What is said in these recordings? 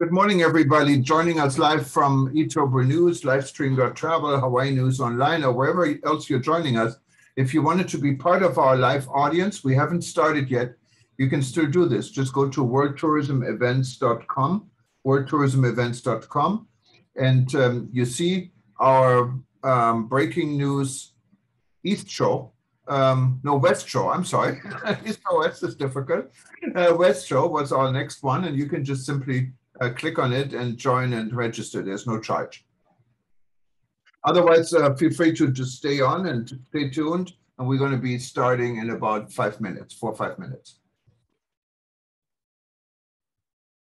Good morning, everybody. Joining us live from eTurbo News, livestream.travel, Hawaii News Online, or wherever else you're joining us. If you wanted to be part of our live audience, we haven't started yet. You can still do this. Just go to worldtourismevents.com, worldtourismevents.com, and um, you see our um, breaking news East show. Um, no, West show. I'm sorry. East or West is difficult. Uh, West show was our next one, and you can just simply uh, click on it and join and register. There's no charge. Otherwise, uh, feel free to just stay on and stay tuned. And we're going to be starting in about five minutes, four or five minutes.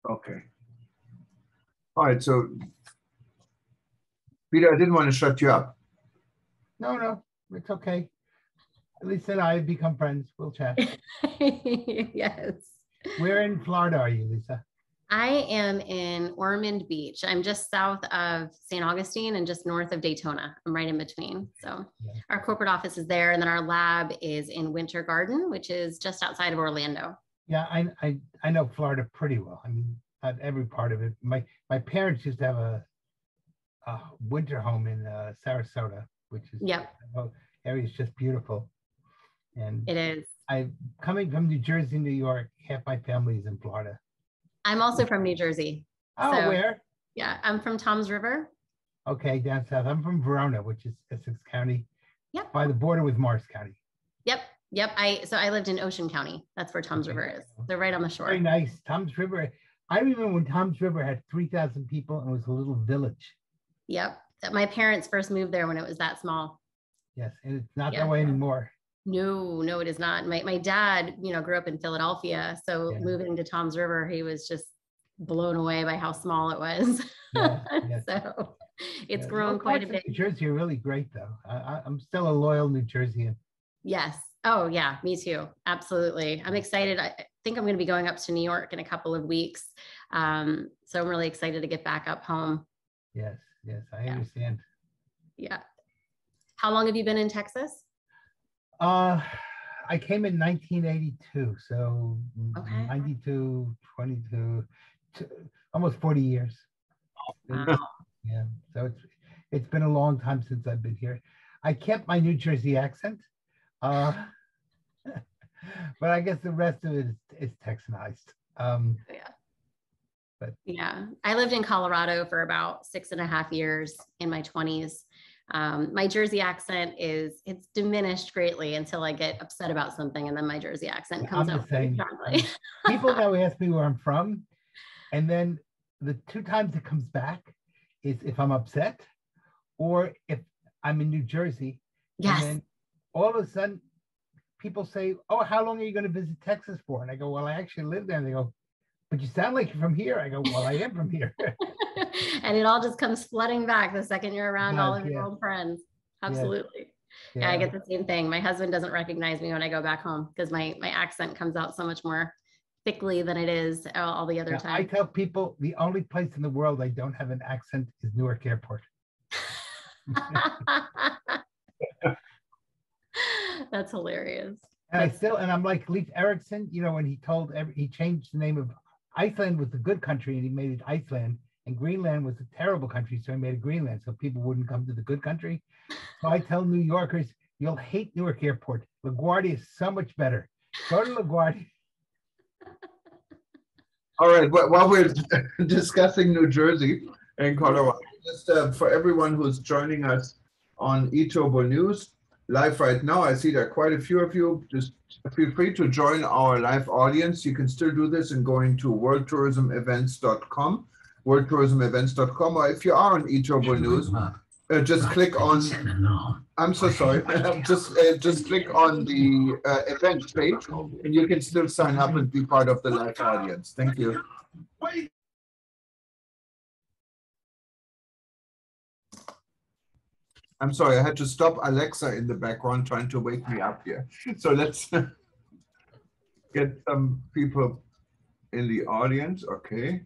Okay. All right. So, Peter, I didn't want to shut you up. No, no, it's okay. Lisa and I have become friends. We'll chat. yes. Where in Florida are you, Lisa? I am in Ormond Beach. I'm just south of St. Augustine and just north of Daytona. I'm right in between. So Yeah. our corporate office is there, and then our lab is in Winter Garden, which is just outside of Orlando. Yeah, I, I, I know Florida pretty well. I mean, not every part of it. My, my parents used to have a, a winter home in uh, Sarasota, which is, Yep, oh, area is just beautiful. And it is. I, coming from New Jersey, New York, half my family is in Florida. I'm also from New Jersey. Oh, So- where? Yeah, I'm from Toms River. Okay, down south. I'm from Verona, which is Essex County, Yep. by the border with Morris County. Yep, yep. I so I lived in Ocean County. That's where Tom's Okay. River is. They're right on the shore. Very nice. Toms River. I remember when Toms River had 3,000 people and it was a little village. Yep. My parents first moved there when it was that small. Yes, and it's not Yeah. that way anymore. No, no, it is not. My my dad, you know, grew up in Philadelphia, so Yeah. moving to Toms River, he was just blown away by how small it was. Yeah, yes. so it's Yeah, grown quite a bit. New Jersey are really great, though. I, I'm still a loyal New Jerseyan. Yes. Oh yeah, me too. Absolutely. I'm excited. I think I'm going to be going up to New York in a couple of weeks. Um, so I'm really excited to get back up home. Yes, yes, I Yeah. understand. Yeah. How long have you been in Texas? Uh, I came in 1982, so Okay. 92, 22, t- almost 40 years. Wow. Yeah, so it's it's been a long time since I've been here. I kept my New Jersey accent, uh, but I guess the rest of it is, is Texanized. Um, Yeah. But- yeah, I lived in Colorado for about six and a half years in my 20s. Um, my Jersey accent is it's diminished greatly until I get upset about something, and then my Jersey accent Yeah, comes I'm out pretty strongly. people now ask me where I'm from, and then the two times it comes back is if I'm upset or if I'm in New Jersey. and yes, then all of a sudden, people say, "Oh, how long are you going to visit Texas for?" And I go, "Well, I actually live there." And they go, "But you sound like you're from here." I go, "Well, I am from here." and it all just comes flooding back the second you're around all of your old friends. Yeah. Absolutely. Yeah, I get the same thing. My husband doesn't recognize me when I go back home because my my accent comes out so much more thickly than it is all, all the other Yeah, I tell people the only place in the world I don't have an accent is Newark Airport. That's hilarious. And I still, and I'm like Leif Erikson, you know, when he told, every, he changed the name of Iceland was the good country and he made it Iceland, and Greenland was a terrible country, so I made it Greenland, so people wouldn't come to the good country. So I tell New Yorkers, you'll hate Newark Airport. LaGuardia is so much better. Go to LaGuardia. All right, wh- while we're discussing New Jersey and Colorado, just uh, for everyone who's joining us on eTurbo News live right now, I see there are quite a few of you. Just feel free to join our live audience. You can still do this in going to worldtourismevents.com, worldtourismevents.com, or if you are on eTurbo News, uh, just click on I'm so sorry. just uh, just click on the uh, event page, and you can still sign up and be part of the live audience. Thank you. I'm sorry, I had to stop Alexa in the background trying to wake me up here. So let's get some people in the audience. Okay.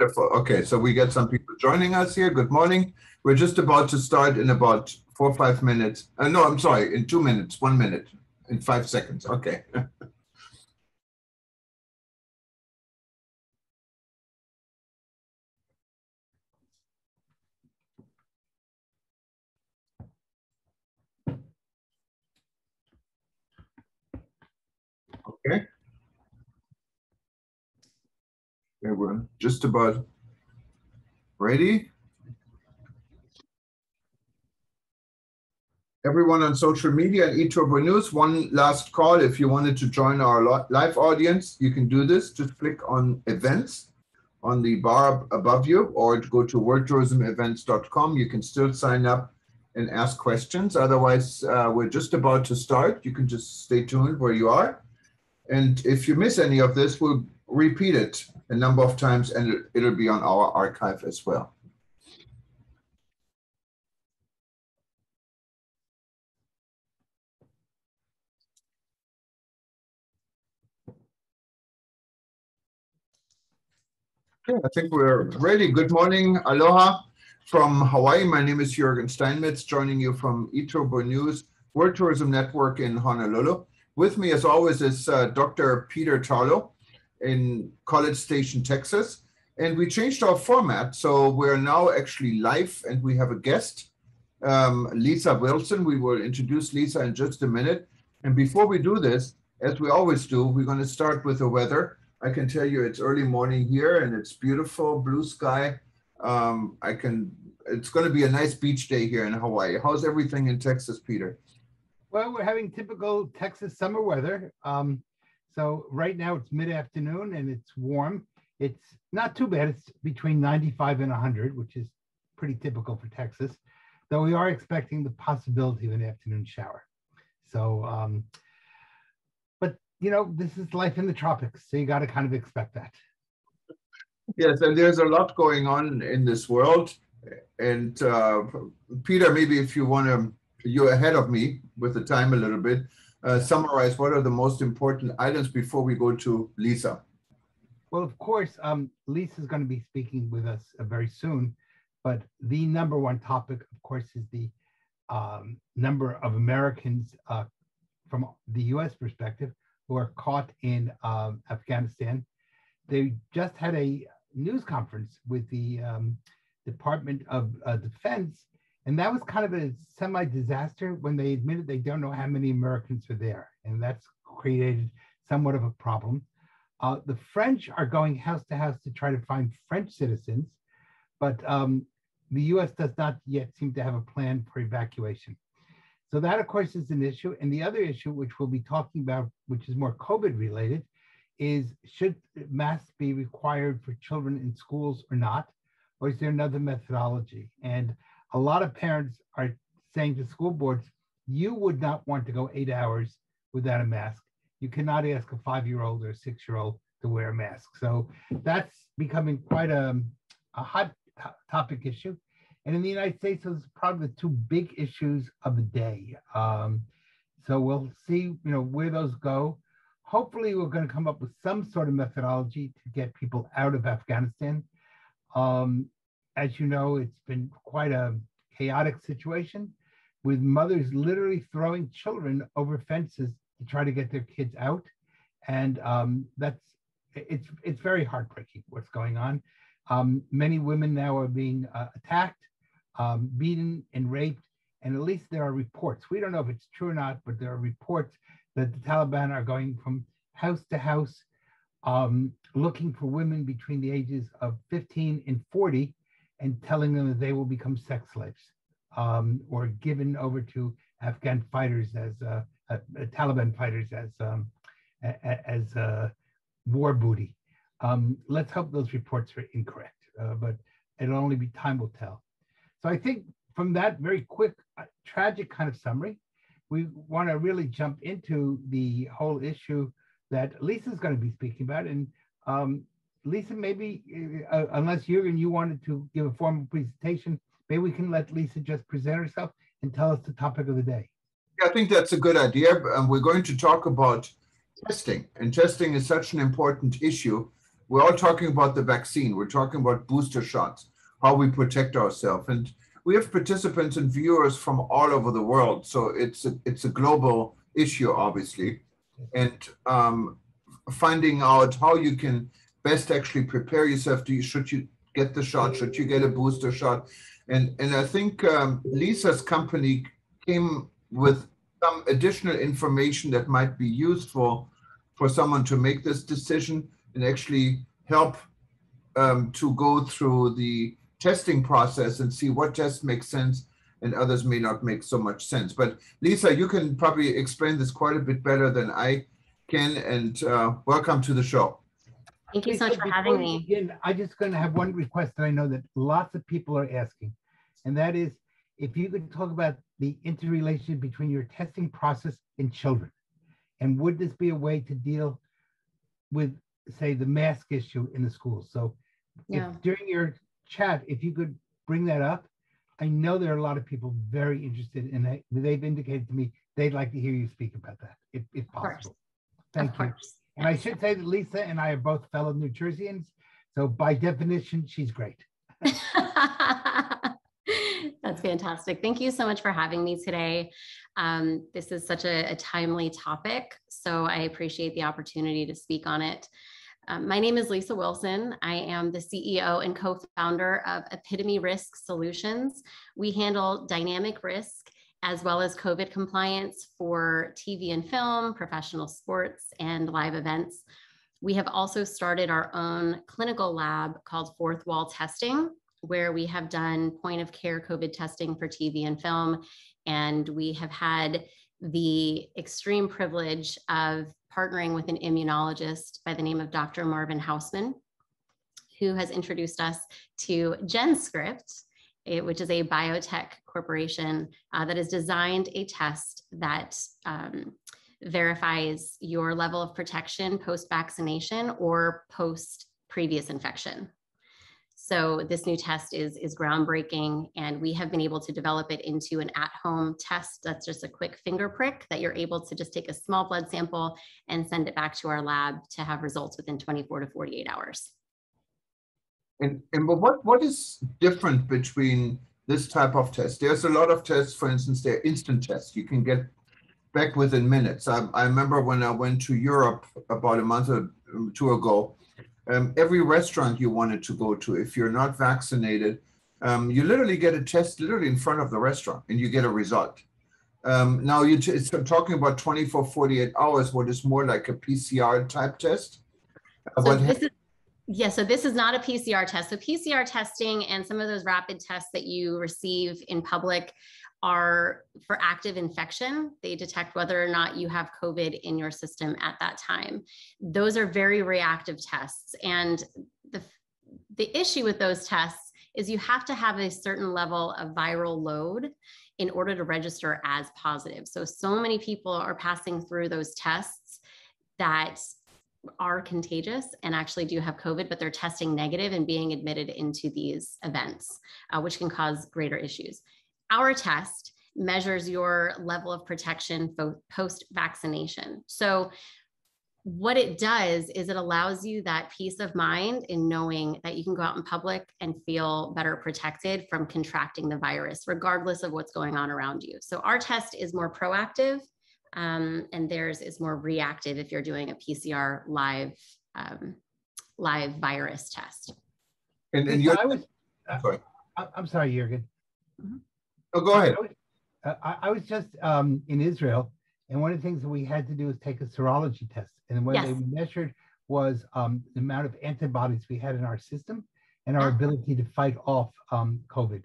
Wonderful. Okay, so we get some people joining us here. Good morning. We're just about to start in about four five minutes. Uh, no, I'm sorry, in two minutes, one minute. in five seconds. Okay. Okay. Okay, we're just about ready. Everyone on social media and eTurbo News, one last call. If you wanted to join our live audience, you can do this. Just click on events on the bar above you or go to worldtourismevents.com. You can still sign up and ask questions. Otherwise, uh, we're just about to start. You can just stay tuned where you are. And if you miss any of this, we'll repeat it a number of times and it- it'll be on our archive as well. I think we're ready. Good morning, aloha from Hawaii. My name is Jürgen Steinmetz, joining you from eTurbo News, World Tourism Network in Honolulu. With me, as always, is uh, Dr. Peter Tarlow in College Station, Texas. And we changed our format, so we're now actually live and we have a guest, um, Lisa Wilson. We will introduce Lisa in just a minute. And before we do this, as we always do, we're going to start with the weather. I can tell you it's early morning here and it's beautiful blue sky. Um, I can, it's going to be a nice beach day here in Hawaii. How's everything in Texas, Peter? Well, we're having typical Texas summer weather. Um, so right now it's mid-afternoon and it's warm. It's not too bad. It's between 95 and 100, which is pretty typical for Texas, though we are expecting the possibility of an afternoon shower. So, um, but you know, this is life in the tropics, so you got to kind of expect that. Yes, and there's a lot going on in this world. And uh, Peter, maybe if you want to, you're ahead of me with the time a little bit, uh, summarize what are the most important items before we go to Lisa. Well, of course, um, is going to be speaking with us uh, very soon, but the number one topic, of course, is the um, number of Americans uh, from the U.S. perspective who are caught in um, Afghanistan. They just had a news conference with the um, Department of uh, Defense, and that was kind of a semi-disaster when they admitted they don't know how many Americans are there, and that's created somewhat of a problem. Uh, the French are going house to house to try to find French citizens, but um, the US does not yet seem to have a plan for evacuation. So that, of course, is an issue. And the other issue, which we'll be talking about, which is more COVID related, is should masks be required for children in schools or not? Or is there another methodology? And a lot of parents are saying to school boards, you would not want to go eight hours without a mask you cannot ask a five-year-old or a six-year-old to wear a mask. So that's becoming quite a, a hot topic issue. And in the United States, those are probably the two big issues of the day. Um, so we'll see, you know, where those go. Hopefully, we're going to come up with some sort of methodology to get people out of Afghanistan. Um, as you know, it's been quite a chaotic situation with mothers literally throwing children over fences to try to get their kids out, and um, that's it's it's very heartbreaking what's going on. Um, many women now are being uh, attacked, um, beaten, and raped, and at least there are reports. We don't know if it's true or not, but there are reports that the Taliban are going from house to house, um, looking for women between the ages of 15 and 40, and telling them that they will become sex slaves um, or given over to Afghan fighters as uh, uh, Taliban fighters as um, as uh, war booty. Um, let's hope those reports are incorrect, uh, but it'll only be time will tell. So I think from that very quick, uh, tragic kind of summary, we want to really jump into the whole issue that Lisa's going to be speaking about. And um, Lisa, maybe uh, unless you and you wanted to give a formal presentation, maybe we can let Lisa just present herself and tell us the topic of the day. I think that's a good idea. And we're going to talk about testing. And testing is such an important issue. We're all talking about the vaccine. We're talking about booster shots, how we protect ourselves. And we have participants and viewers from all over the world. So it's a, it's a global issue, obviously, and um, finding out how you can best actually prepare yourself. You, should you get the shot? Should you get a booster shot? And and I think um, Lisa's company came with some additional information that might be useful for someone to make this decision and actually help um, to go through the testing process and see what tests make sense and others may not make so much sense. But Lisa, you can probably explain this quite a bit better than I can. And uh, welcome to the show. Thank you so much for having me. Begin, I just going to have one request that I know that lots of people are asking, and that is if you could talk about the interrelation between your testing process and children, and would this be a way to deal with, say, the mask issue in the schools? So, yeah. if, during your chat, if you could bring that up, I know there are a lot of people very interested in it. They've indicated to me they'd like to hear you speak about that, if, if possible. Thank of you. Course. And I should say that Lisa and I are both fellow New Jerseyans. So by definition, she's great. That's fantastic. Thank you so much for having me today. Um, this is such a, a, timely topic, so I appreciate the opportunity to speak on it. Um, my name is Lisa Wilson. I am the CEO and co-founder of Epitome Risk Solutions. We handle dynamic risk as well as COVID compliance for TV and film, professional sports, and live events. We have also started our own clinical lab called Fourth Wall Testing, where we have done point of care COVID testing for TV and film. And we have had the extreme privilege of partnering with an immunologist by the name of Dr. Marvin Hausman, who has introduced us to GenScript, which is a biotech corporation uh, that has designed a test that um, verifies your level of protection post vaccination or post previous infection. So this new test is, is groundbreaking and we have been able to develop it into an at-home test that's just a quick finger prick that you're able to just take a small blood sample and send it back to our lab to have results within 24 to 48 hours. And, and but what, what is different between this type of test? There's a lot of tests, for instance, they're instant tests. You can get back within minutes. I, I remember when I went to Europe about a month or two ago, um, every restaurant you wanted to go to, if you're not vaccinated, um, you literally get a test literally in front of the restaurant and you get a result. Um, now you t- it's talking about 24, 48 hours, what is more like a PCR type test. So this is yeah, so this is not a PCR test. So PCR testing and some of those rapid tests that you receive in public are for active infection. They detect whether or not you have COVID in your system at that time. Those are very reactive tests. And the, the issue with those tests is you have to have a certain level of viral load in order to register as positive. So, so many people are passing through those tests that are contagious and actually do have COVID, but they're testing negative and being admitted into these events, uh, which can cause greater issues. Our test measures your level of protection post vaccination. So, what it does is it allows you that peace of mind in knowing that you can go out in public and feel better protected from contracting the virus, regardless of what's going on around you. So, our test is more proactive um, and theirs is more reactive if you're doing a PCR live um, live virus test. And, and you're, I was, uh, sorry. I'm sorry, Jürgen. Mm-hmm. Oh, go ahead. I was, uh, I was just um, in Israel, and one of the things that we had to do was take a serology test, and what yes. they measured was um, the amount of antibodies we had in our system and our ability to fight off um, COVID.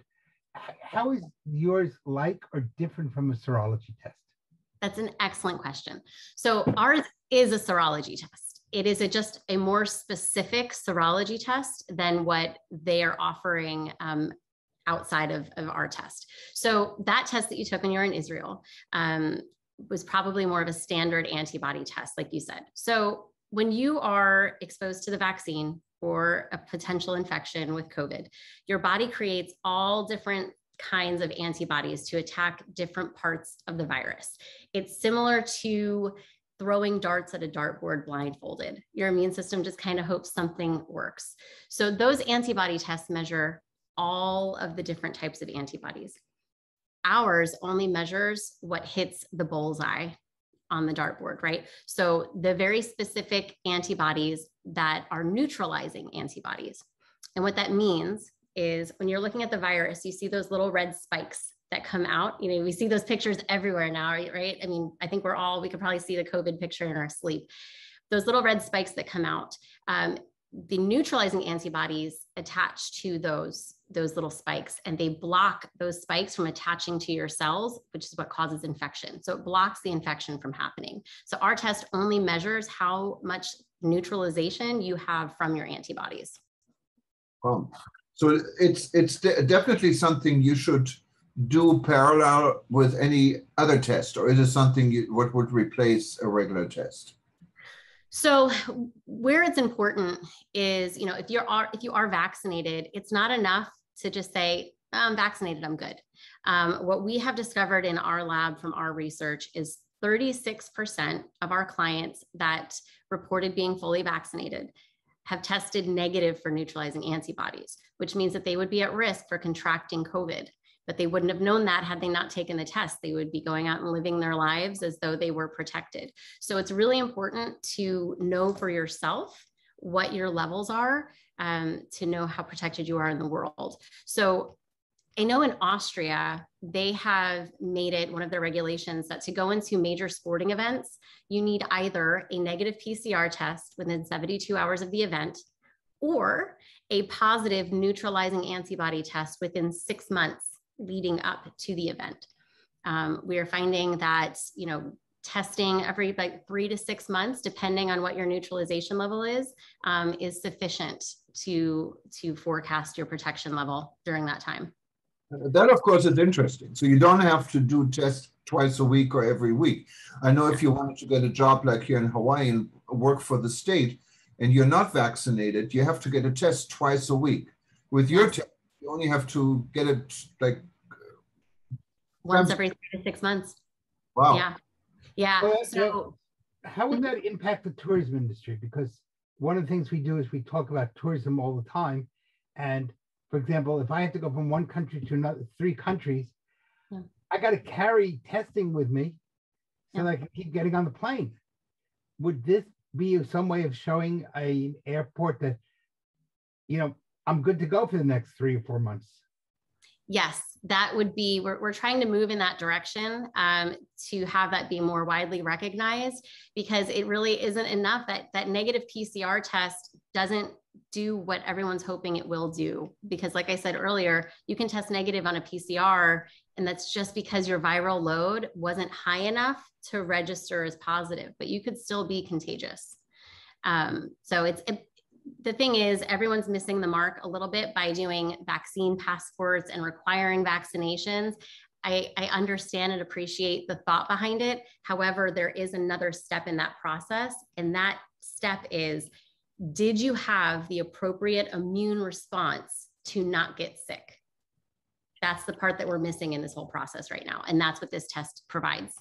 How is yours like or different from a serology test? That's an excellent question. So ours is a serology test. It is a, just a more specific serology test than what they are offering um, outside of, of our test. So that test that you took when you were in Israel um, was probably more of a standard antibody test, like you said. So when you are exposed to the vaccine or a potential infection with COVID, your body creates all different kinds of antibodies to attack different parts of the virus. It's similar to throwing darts at a dartboard blindfolded. Your immune system just kind of hopes something works. So those antibody tests measure all of the different types of antibodies. Ours only measures what hits the bullseye on the dartboard, right? So the very specific antibodies that are neutralizing antibodies. And what that means is when you're looking at the virus, you see those little red spikes that come out. You know, we see those pictures everywhere now, right? I mean, I think we're all, we could probably see the COVID picture in our sleep. Those little red spikes that come out, um, the neutralizing antibodies attach to those those little spikes and they block those spikes from attaching to your cells which is what causes infection so it blocks the infection from happening so our test only measures how much neutralization you have from your antibodies um, so it's it's de definitely something you should do parallel with any other test or is it something you, what would replace a regular test so where it's important is, you know, if you are if you are vaccinated, it's not enough to just say I'm vaccinated, I'm good. Um, what we have discovered in our lab from our research is 36% of our clients that reported being fully vaccinated have tested negative for neutralizing antibodies, which means that they would be at risk for contracting COVID but they wouldn't have known that had they not taken the test. They would be going out and living their lives as though they were protected. So it's really important to know for yourself what your levels are um, to know how protected you are in the world. So I know in Austria, they have made it one of their regulations that to go into major sporting events, you need either a negative PCR test within 72 hours of the event or a positive neutralizing antibody test within six months leading up to the event. Um, we are finding that, you know, testing every like three to six months, depending on what your neutralization level is, um, is sufficient to, to forecast your protection level during that time. That, of course, is interesting. So you don't have to do tests twice a week or every week. I know if you wanted to get a job like here in Hawaii and work for the state and you're not vaccinated, you have to get a test twice a week. With your test, you only have to get it like once every three to six months. Wow. Yeah. Yeah. Well, so how would that impact the tourism industry? Because one of the things we do is we talk about tourism all the time. And for example, if I have to go from one country to another, three countries, yeah. I got to carry testing with me so yeah. that I can keep getting on the plane. Would this be some way of showing a airport that, you know, I'm good to go for the next three or four months. Yes, that would be, we're, we're trying to move in that direction um, to have that be more widely recognized because it really isn't enough that that negative PCR test doesn't do what everyone's hoping it will do. Because like I said earlier, you can test negative on a PCR and that's just because your viral load wasn't high enough to register as positive, but you could still be contagious. Um, so it's, it, the thing is, everyone's missing the mark a little bit by doing vaccine passports and requiring vaccinations. I, I, understand and appreciate the thought behind it. However, there is another step in that process, and that step is did you have the appropriate immune response to not get sick? That's the part that we're missing in this whole process right now. And that's what this test provides.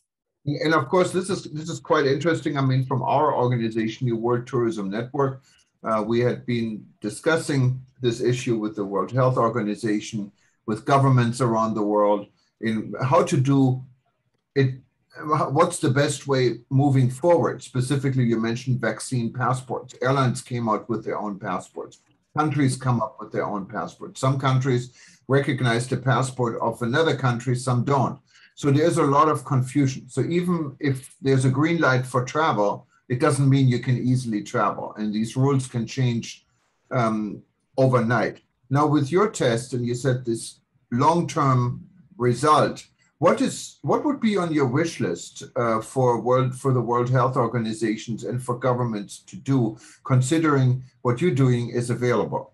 And of course, this is this is quite interesting. I mean, from our organization, the World Tourism Network, uh, we had been discussing this issue with the World Health Organization, with governments around the world, in how to do it. What's the best way moving forward? Specifically, you mentioned vaccine passports. Airlines came out with their own passports. Countries come up with their own passports. Some countries recognize the passport of another country, some don't. So there's a lot of confusion. So even if there's a green light for travel, it doesn't mean you can easily travel. And these rules can change um, overnight. Now, with your test, and you said this long-term result, what is what would be on your wish list uh, for world for the World Health Organizations and for governments to do, considering what you're doing is available?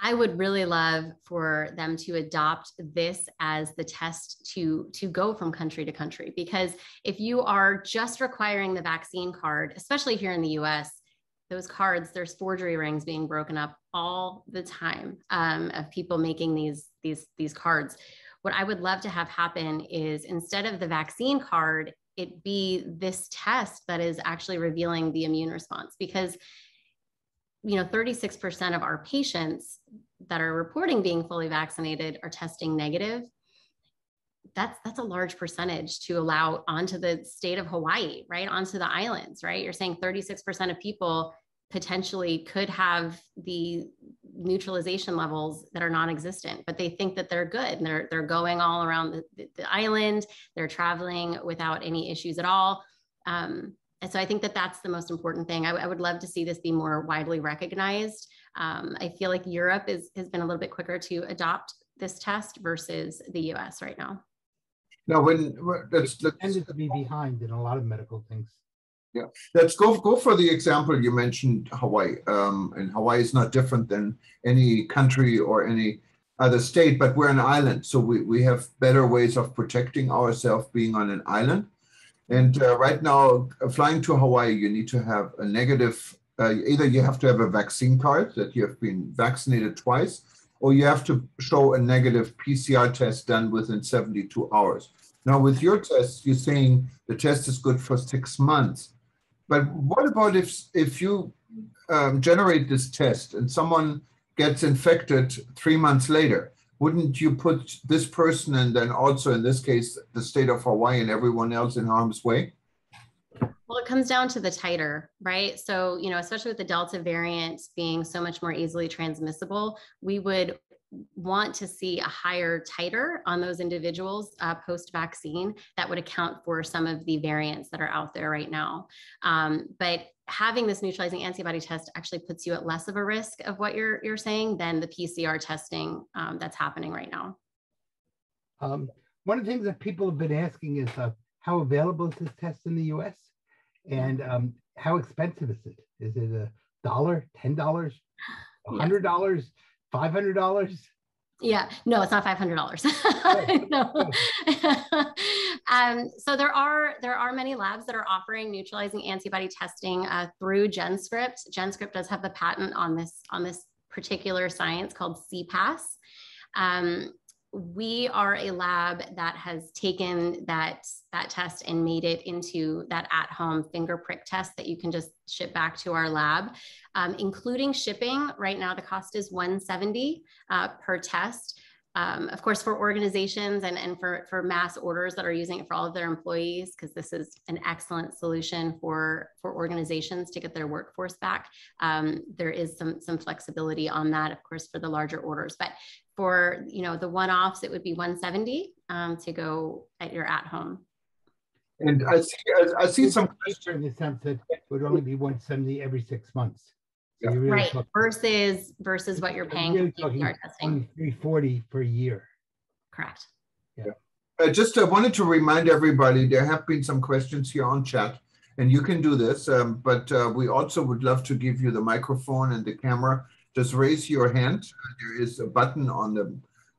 I would really love for them to adopt this as the test to, to go from country to country. Because if you are just requiring the vaccine card, especially here in the US, those cards, there's forgery rings being broken up all the time um, of people making these, these, these cards. What I would love to have happen is instead of the vaccine card, it be this test that is actually revealing the immune response because you know 36% of our patients that are reporting being fully vaccinated are testing negative that's that's a large percentage to allow onto the state of Hawaii, right? Onto the islands, right? You're saying 36% of people potentially could have the neutralization levels that are non-existent but they think that they're good and they're they're going all around the, the island. They're traveling without any issues at all. Um, and so i think that that's the most important thing. I, I would love to see this be more widely recognized. Um, i feel like europe is has been a little bit quicker to adopt this test versus the us right now. Now when let's, let's tended to be behind in a lot of medical things yeah, let's go go for the example you mentioned Hawaii. Um, and Hawaii is not different than any country or any other state, but we're an island, so we, we have better ways of protecting ourselves being on an island. And uh, right now, uh, flying to Hawaii, you need to have a negative. Uh, either you have to have a vaccine card that you have been vaccinated twice, or you have to show a negative PCR test done within 72 hours. Now, with your test, you're saying the test is good for six months. But what about if if you um, generate this test and someone gets infected three months later? Wouldn't you put this person and then also in this case the state of Hawaii and everyone else in harm's way? Well, it comes down to the titer, right? So, you know, especially with the Delta variant being so much more easily transmissible, we would want to see a higher titer on those individuals uh, post vaccine that would account for some of the variants that are out there right now. Um, but having this neutralizing antibody test actually puts you at less of a risk of what you're, you're saying than the PCR testing um, that's happening right now. Um, one of the things that people have been asking is uh, how available is this test in the US? And um, how expensive is it? Is it a dollar, $10, $100? Yes. $500? Yeah, no, it's not five hundred dollars. no. um, so there are there are many labs that are offering neutralizing antibody testing uh, through GenScript. GenScript does have the patent on this on this particular science called cPass. Um, we are a lab that has taken that that test and made it into that at-home finger prick test that you can just ship back to our lab um, including shipping right now the cost is 170 uh, per test um, of course, for organizations and, and for, for mass orders that are using it for all of their employees, because this is an excellent solution for, for organizations to get their workforce back. Um, there is some, some flexibility on that, of course, for the larger orders. But for you know the one-offs, it would be 170 um, to go at your at home. And I see, I, I see some in the sense that it would only be 170 every six months. So really right. Versus versus what you're paying really for PCR testing. 340 per year. Correct. Yeah. I just uh, wanted to remind everybody there have been some questions here on chat, and you can do this. Um, but uh, we also would love to give you the microphone and the camera just raise your hand. There is a button on the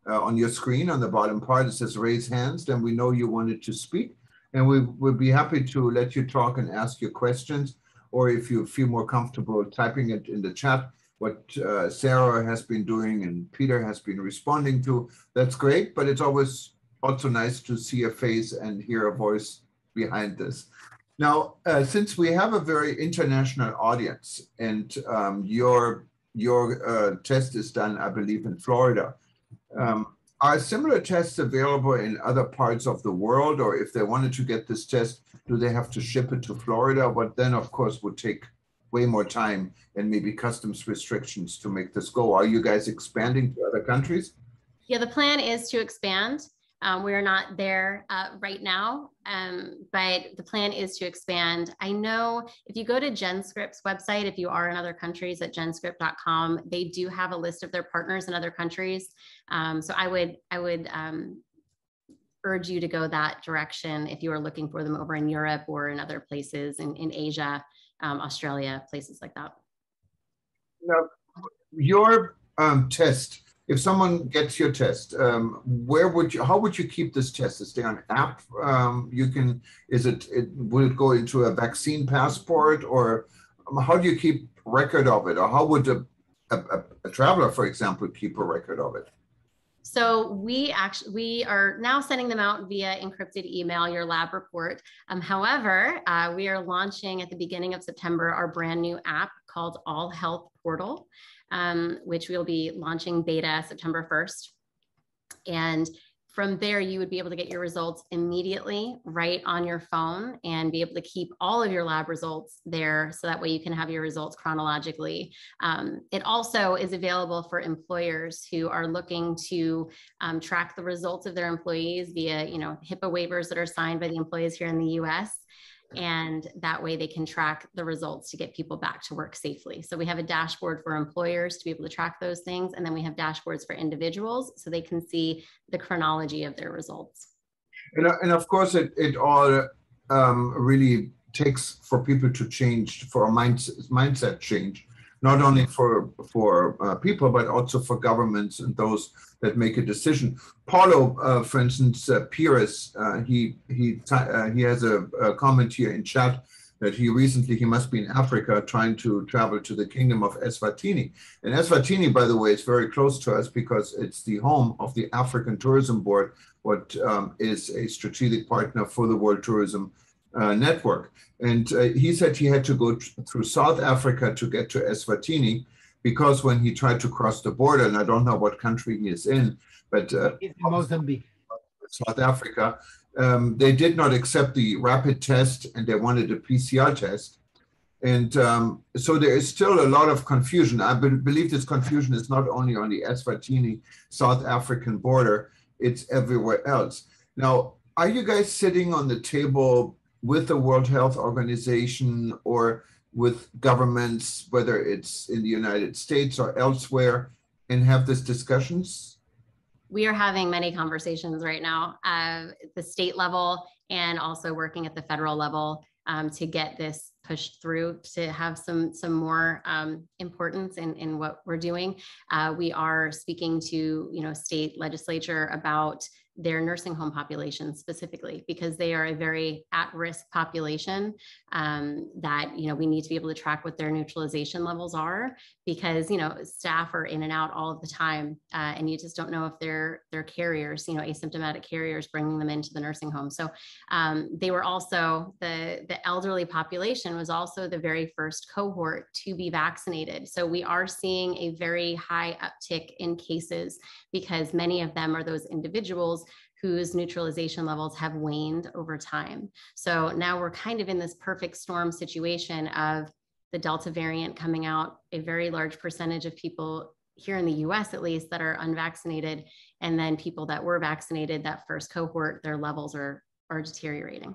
uh, on your screen on the bottom part. It says raise hands. Then we know you wanted to speak. And we would be happy to let you talk and ask your questions. Or if you feel more comfortable typing it in the chat, what uh, Sarah has been doing and Peter has been responding to, that's great. But it's always also nice to see a face and hear a voice behind this. Now, uh, since we have a very international audience and um, your your uh, test is done, I believe, in Florida. Um, are similar tests available in other parts of the world, or if they wanted to get this test, do they have to ship it to Florida? But then, of course, would take way more time and maybe customs restrictions to make this go. Are you guys expanding to other countries? Yeah, the plan is to expand. Um, we are not there uh, right now, um, but the plan is to expand. I know if you go to GenScript's website, if you are in other countries at genscript.com, they do have a list of their partners in other countries. Um, so I would I would um, urge you to go that direction if you are looking for them over in Europe or in other places in, in Asia, um, Australia, places like that. Now, your um, test if someone gets your test, um, where would you, how would you keep this test? Is there an app um, you can, is it, it, would it go into a vaccine passport or how do you keep record of it? Or how would a, a, a traveler, for example, keep a record of it? So we actually we are now sending them out via encrypted email, your lab report. Um, however, uh, we are launching at the beginning of September our brand new app called All Health Portal um, which we'll be launching beta September 1st. And from there, you would be able to get your results immediately right on your phone and be able to keep all of your lab results there. So that way you can have your results chronologically. Um, it also is available for employers who are looking to um, track the results of their employees via, you know, HIPAA waivers that are signed by the employees here in the US and that way they can track the results to get people back to work safely. So we have a dashboard for employers to be able to track those things, and then we have dashboards for individuals so they can see the chronology of their results. And, and of course, it, it all um, really takes for people to change, for a mindset, mindset change not only for for uh, people but also for governments and those that make a decision. Paulo, uh, for instance, uh, Pires, uh, he he uh, he has a, a, comment here in chat that he recently he must be in Africa trying to travel to the kingdom of Eswatini. And Eswatini, by the way, is very close to us because it's the home of the African Tourism Board, what um, is a strategic partner for the World Tourism uh, network. And uh, he said he had to go through South Africa to get to Eswatini because when he tried to cross the border, and I don't know what country he is in, but uh, Mozambique, South Africa, um, they did not accept the rapid test and they wanted a PCR test. And um, so there is still a lot of confusion. I be- believe this confusion is not only on the Eswatini South African border, it's everywhere else. Now, are you guys sitting on the table with the World Health Organization or with governments, whether it's in the United States or elsewhere, and have these discussions? We are having many conversations right now uh, at the state level and also working at the federal level um, to get this pushed through to have some some more um, importance in, in what we're doing. Uh, we are speaking to you know state legislature about their nursing home population specifically because they are a very at-risk population um, that you know we need to be able to track what their neutralization levels are because you know staff are in and out all of the time uh, and you just don't know if they're they're carriers you know asymptomatic carriers bringing them into the nursing home. So um, they were also the the elderly population was also the very first cohort to be vaccinated. So we are seeing a very high uptick in cases because many of them are those individuals whose neutralization levels have waned over time. So now we're kind of in this perfect storm situation of the Delta variant coming out, a very large percentage of people here in the US at least that are unvaccinated, and then people that were vaccinated, that first cohort, their levels are, are deteriorating.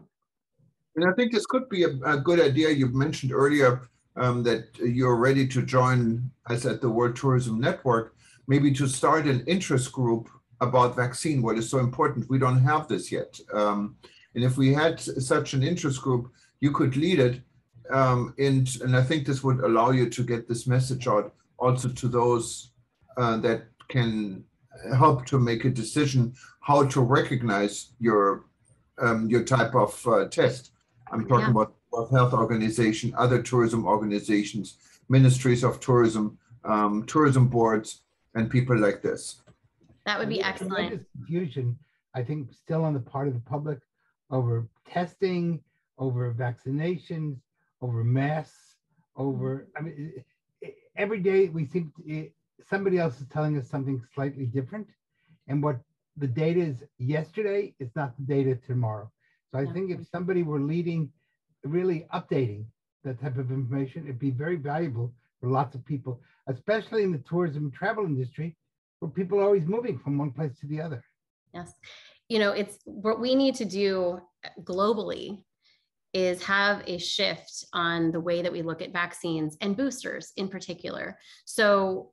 And I think this could be a, a good idea. You've mentioned earlier um, that you're ready to join us at the World Tourism Network, maybe to start an interest group about vaccine, what is so important. We don't have this yet. Um, and if we had such an interest group, you could lead it. Um, and, and I think this would allow you to get this message out also to those uh, that can help to make a decision how to recognize your um, your type of uh, test. I'm talking yeah. about World Health Organization, other tourism organizations, ministries of tourism, um, tourism boards, and people like this. That would be excellent. Confusion, I think, still on the part of the public over testing, over vaccinations, over masks, over. Mm-hmm. I mean, every day we think somebody else is telling us something slightly different, and what the data is yesterday is not the data tomorrow. So I think if mm-hmm. somebody were leading, really updating that type of information, it'd be very valuable for lots of people, especially in the tourism and travel industry, where people are always moving from one place to the other. Yes. You know, it's what we need to do globally is have a shift on the way that we look at vaccines and boosters in particular. So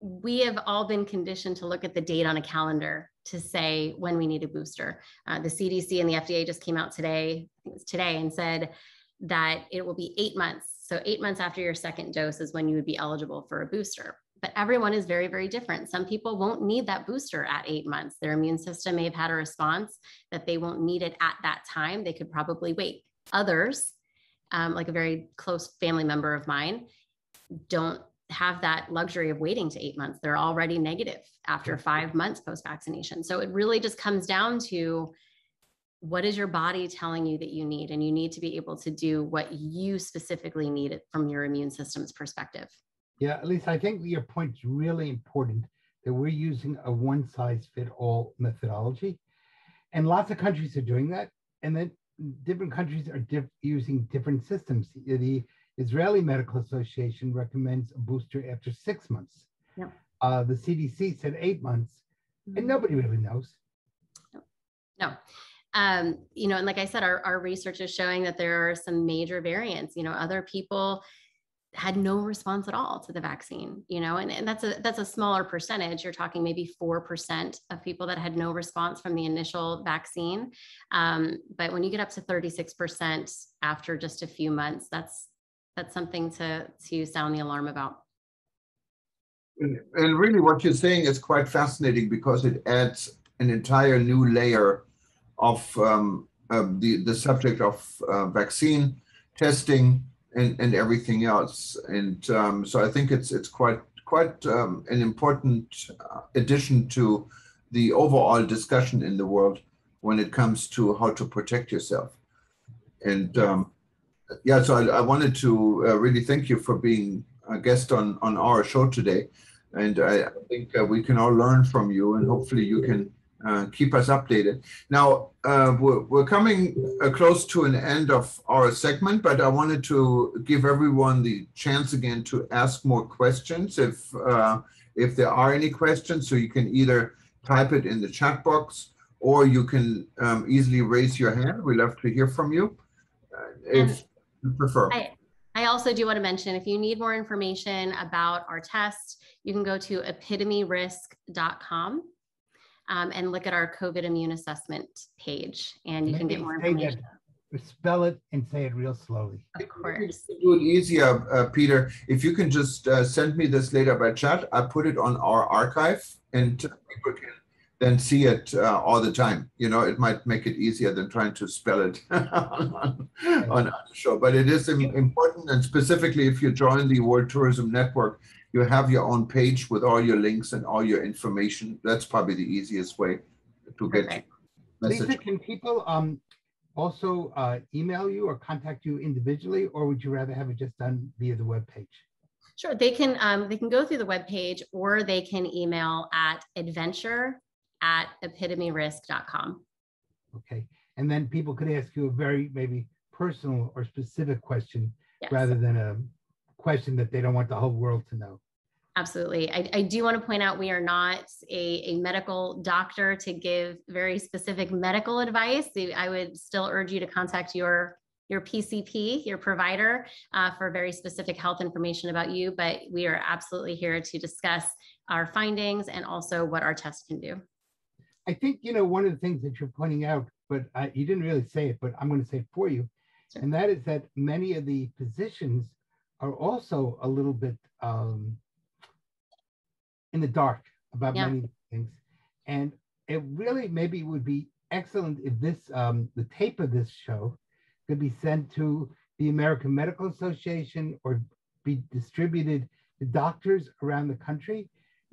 we have all been conditioned to look at the date on a calendar to say when we need a booster. Uh, the CDC and the FDA just came out today, today, and said that it will be eight months. So eight months after your second dose is when you would be eligible for a booster but everyone is very, very different. Some people won't need that booster at eight months. Their immune system may have had a response that they won't need it at that time. They could probably wait. Others, um, like a very close family member of mine, don't have that luxury of waiting to eight months. They're already negative after five months post vaccination. So it really just comes down to what is your body telling you that you need? And you need to be able to do what you specifically need it from your immune system's perspective. Yeah, at least I think your point is really important that we're using a one size fit all methodology. And lots of countries are doing that. And then different countries are diff- using different systems. The Israeli Medical Association recommends a booster after six months. Yeah. Uh, the CDC said eight months, and Mhm. nobody really knows. No. Um, you know, and like I said, our, our research is showing that there are some major variants. You know, other people had no response at all to the vaccine, you know, and, and that's a that's a smaller percentage. You're talking maybe four percent of people that had no response from the initial vaccine. Um, but when you get up to 36% after just a few months, that's that's something to to sound the alarm about. And really what you're saying is quite fascinating because it adds an entire new layer of um, um, the, the subject of uh, vaccine testing and, and everything else. And um, so I think it's it's quite quite um, an important uh, addition to the overall discussion in the world when it comes to how to protect yourself. And um, yeah, so I, I wanted to uh, really thank you for being a guest on on our show today. And I think uh, we can all learn from you, and hopefully you can uh, keep us updated. Now, uh, we're, we're coming uh, close to an end of our segment, but I wanted to give everyone the chance again to ask more questions if uh, if there are any questions. So you can either type it in the chat box or you can um, easily raise your hand. We love to hear from you uh, if you prefer. I, I also do want to mention if you need more information about our test, you can go to epitomerisk.com um, and look at our COVID immune assessment page, and you can get more say that- information. Spell it and say it real slowly. Of course. Do it easier, uh, Peter. If you can just uh, send me this later by chat, I put it on our archive and people can then see it uh, all the time. You know, it might make it easier than trying to spell it on, on the show. But it is important, and specifically if you join the World Tourism Network, you have your own page with all your links and all your information. That's probably the easiest way to get Perfect. Lisa, can people um also uh, email you or contact you individually, or would you rather have it just done via the web page? Sure, they can um, they can go through the web page or they can email at adventure at epitomerisk.com. Okay, and then people could ask you a very maybe personal or specific question Yes. rather than a question that they don't want the whole world to know. Absolutely. I, I do want to point out we are not a, a medical doctor to give very specific medical advice. I would still urge you to contact your your PCP, your provider, uh, for very specific health information about you. But we are absolutely here to discuss our findings and also what our test can do. I think you know one of the things that you're pointing out, but I, you didn't really say it, but I'm going to say it for you, Sure. and that is that many of the physicians are also a little bit um, in the dark about Yeah. many things, and it really maybe would be excellent if this um, the tape of this show could be sent to the American Medical Association or be distributed to doctors around the country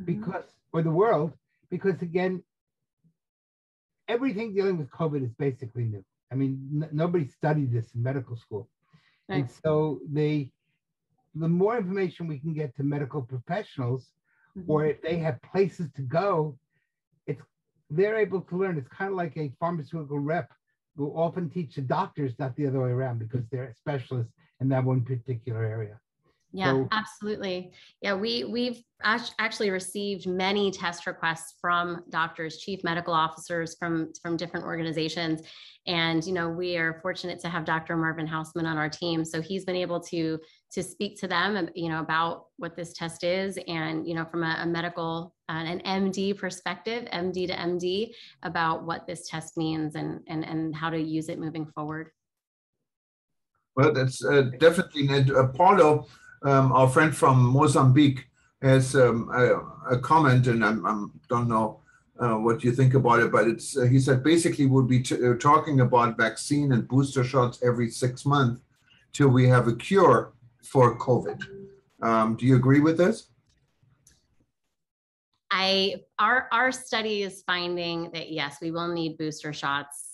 because or the world because again everything dealing with covid is basically new. I mean n- nobody studied this in medical school. And so they the more information we can get to medical professionals Mhm. or if they have places to go it's they're able to learn it's kind of like a pharmaceutical rep who often teach the doctors not the other way around because they're specialists in that one particular area Yeah, So- absolutely. Yeah, we we've actually received many test requests from doctors, chief medical officers from from different organizations, and you know we are fortunate to have Dr. Marvin Hausman on our team. So he's been able to to speak to them, you know, about what this test is, and you know from a, a medical uh, an MD perspective, MD to MD, about what this test means and and and how to use it moving forward. Well, that's uh, definitely Ned. Uh, Paulo, um, our friend from Mozambique, has um, a, a comment, and I don't know uh, what you think about it, but it's uh, he said basically we'll be uh, talking about vaccine and booster shots every six months till we have a cure for COVID. Um, do you agree with this? I our our study is finding that yes, we will need booster shots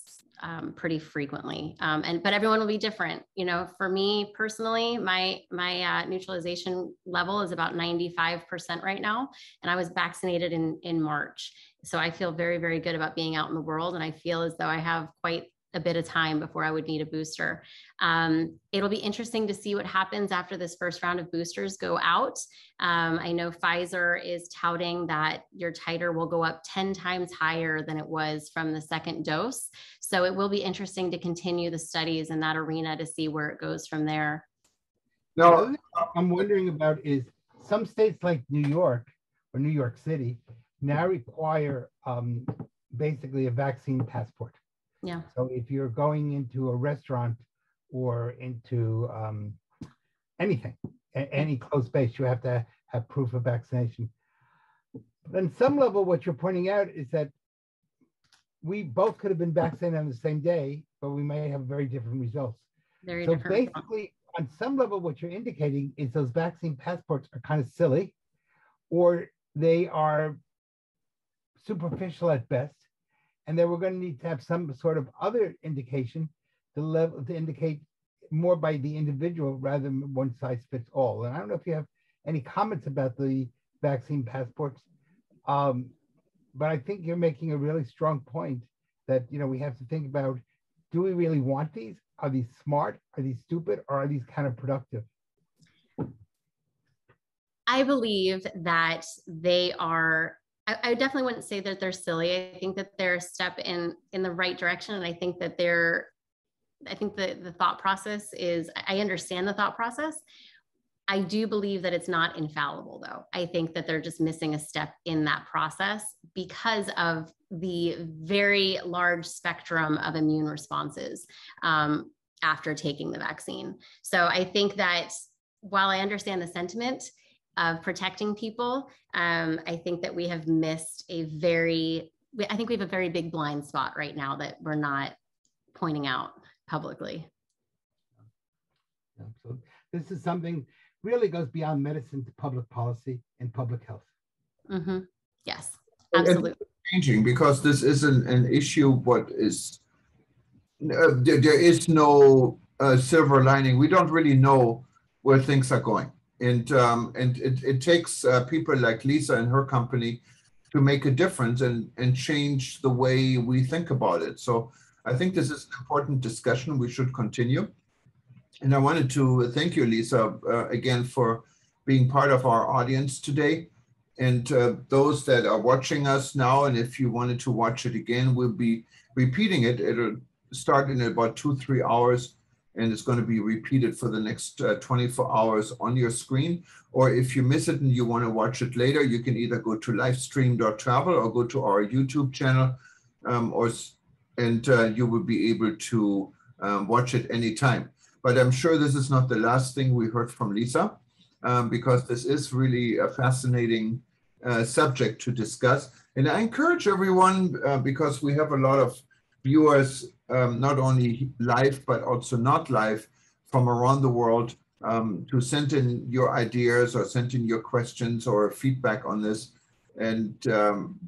um, pretty frequently. Um, and but everyone will be different. You know, for me personally, my my uh, neutralization level is about 95% right now, and I was vaccinated in in March. So I feel very very good about being out in the world, and I feel as though I have quite a bit of time before I would need a booster. Um, it'll be interesting to see what happens after this first round of boosters go out. Um, I know Pfizer is touting that your titer will go up 10 times higher than it was from the second dose. So it will be interesting to continue the studies in that arena to see where it goes from there. Now, I'm wondering about is some states like New York or New York City now require um, basically a vaccine passport. Yeah. So if you're going into a restaurant or into um, anything, any closed space, you have to have proof of vaccination. But on some level, what you're pointing out is that we both could have been vaccinated on the same day, but we may have very different results. Very So different. basically, on some level, what you're indicating is those vaccine passports are kind of silly, or they are superficial at best, and that we're going to need to have some sort of other indication to level to indicate more by the individual rather than one size fits all. And I don't know if you have any comments about the vaccine passports, um, but I think you're making a really strong point that you know we have to think about: Do we really want these? Are these smart? Are these stupid? Or are these kind of productive? I believe that they are. I, I, definitely wouldn't say that they're silly. I think that they're a step in in the right direction, and I think that they're. I think the the thought process is. I understand the thought process. I do believe that it's not infallible, though. I think that they're just missing a step in that process because of the very large spectrum of immune responses um, after taking the vaccine. So I think that while I understand the sentiment, of protecting people, um, I think that we have missed a very, I think we have a very big blind spot right now that we're not pointing out publicly. So this is something really goes beyond medicine to public policy and public health. Mm-hmm. Yes, absolutely. changing because this is an, an issue. What is uh, there, there is no uh, silver lining. We don't really know where things are going and um, and it, it takes uh, people like Lisa and her company to make a difference and and change the way we think about it. So I think this is an important discussion we should continue. And I wanted to thank you, Lisa, uh, again for being part of our audience today. And uh, those that are watching us now, and if you wanted to watch it again, we'll be repeating it. It'll start in about two, three hours and it's going to be repeated for the next uh, 24 hours on your screen. Or if you miss it and you want to watch it later, you can either go to livestream.travel or go to our YouTube channel, um, or and uh, you will be able to um, watch it anytime. But I'm sure this is not the last thing we heard from Lisa, um, because this is really a fascinating uh, subject to discuss. And I encourage everyone, uh, because we have a lot of viewers um, not only live but also not live from around the world um, to send in your ideas or send in your questions or feedback on this. And um,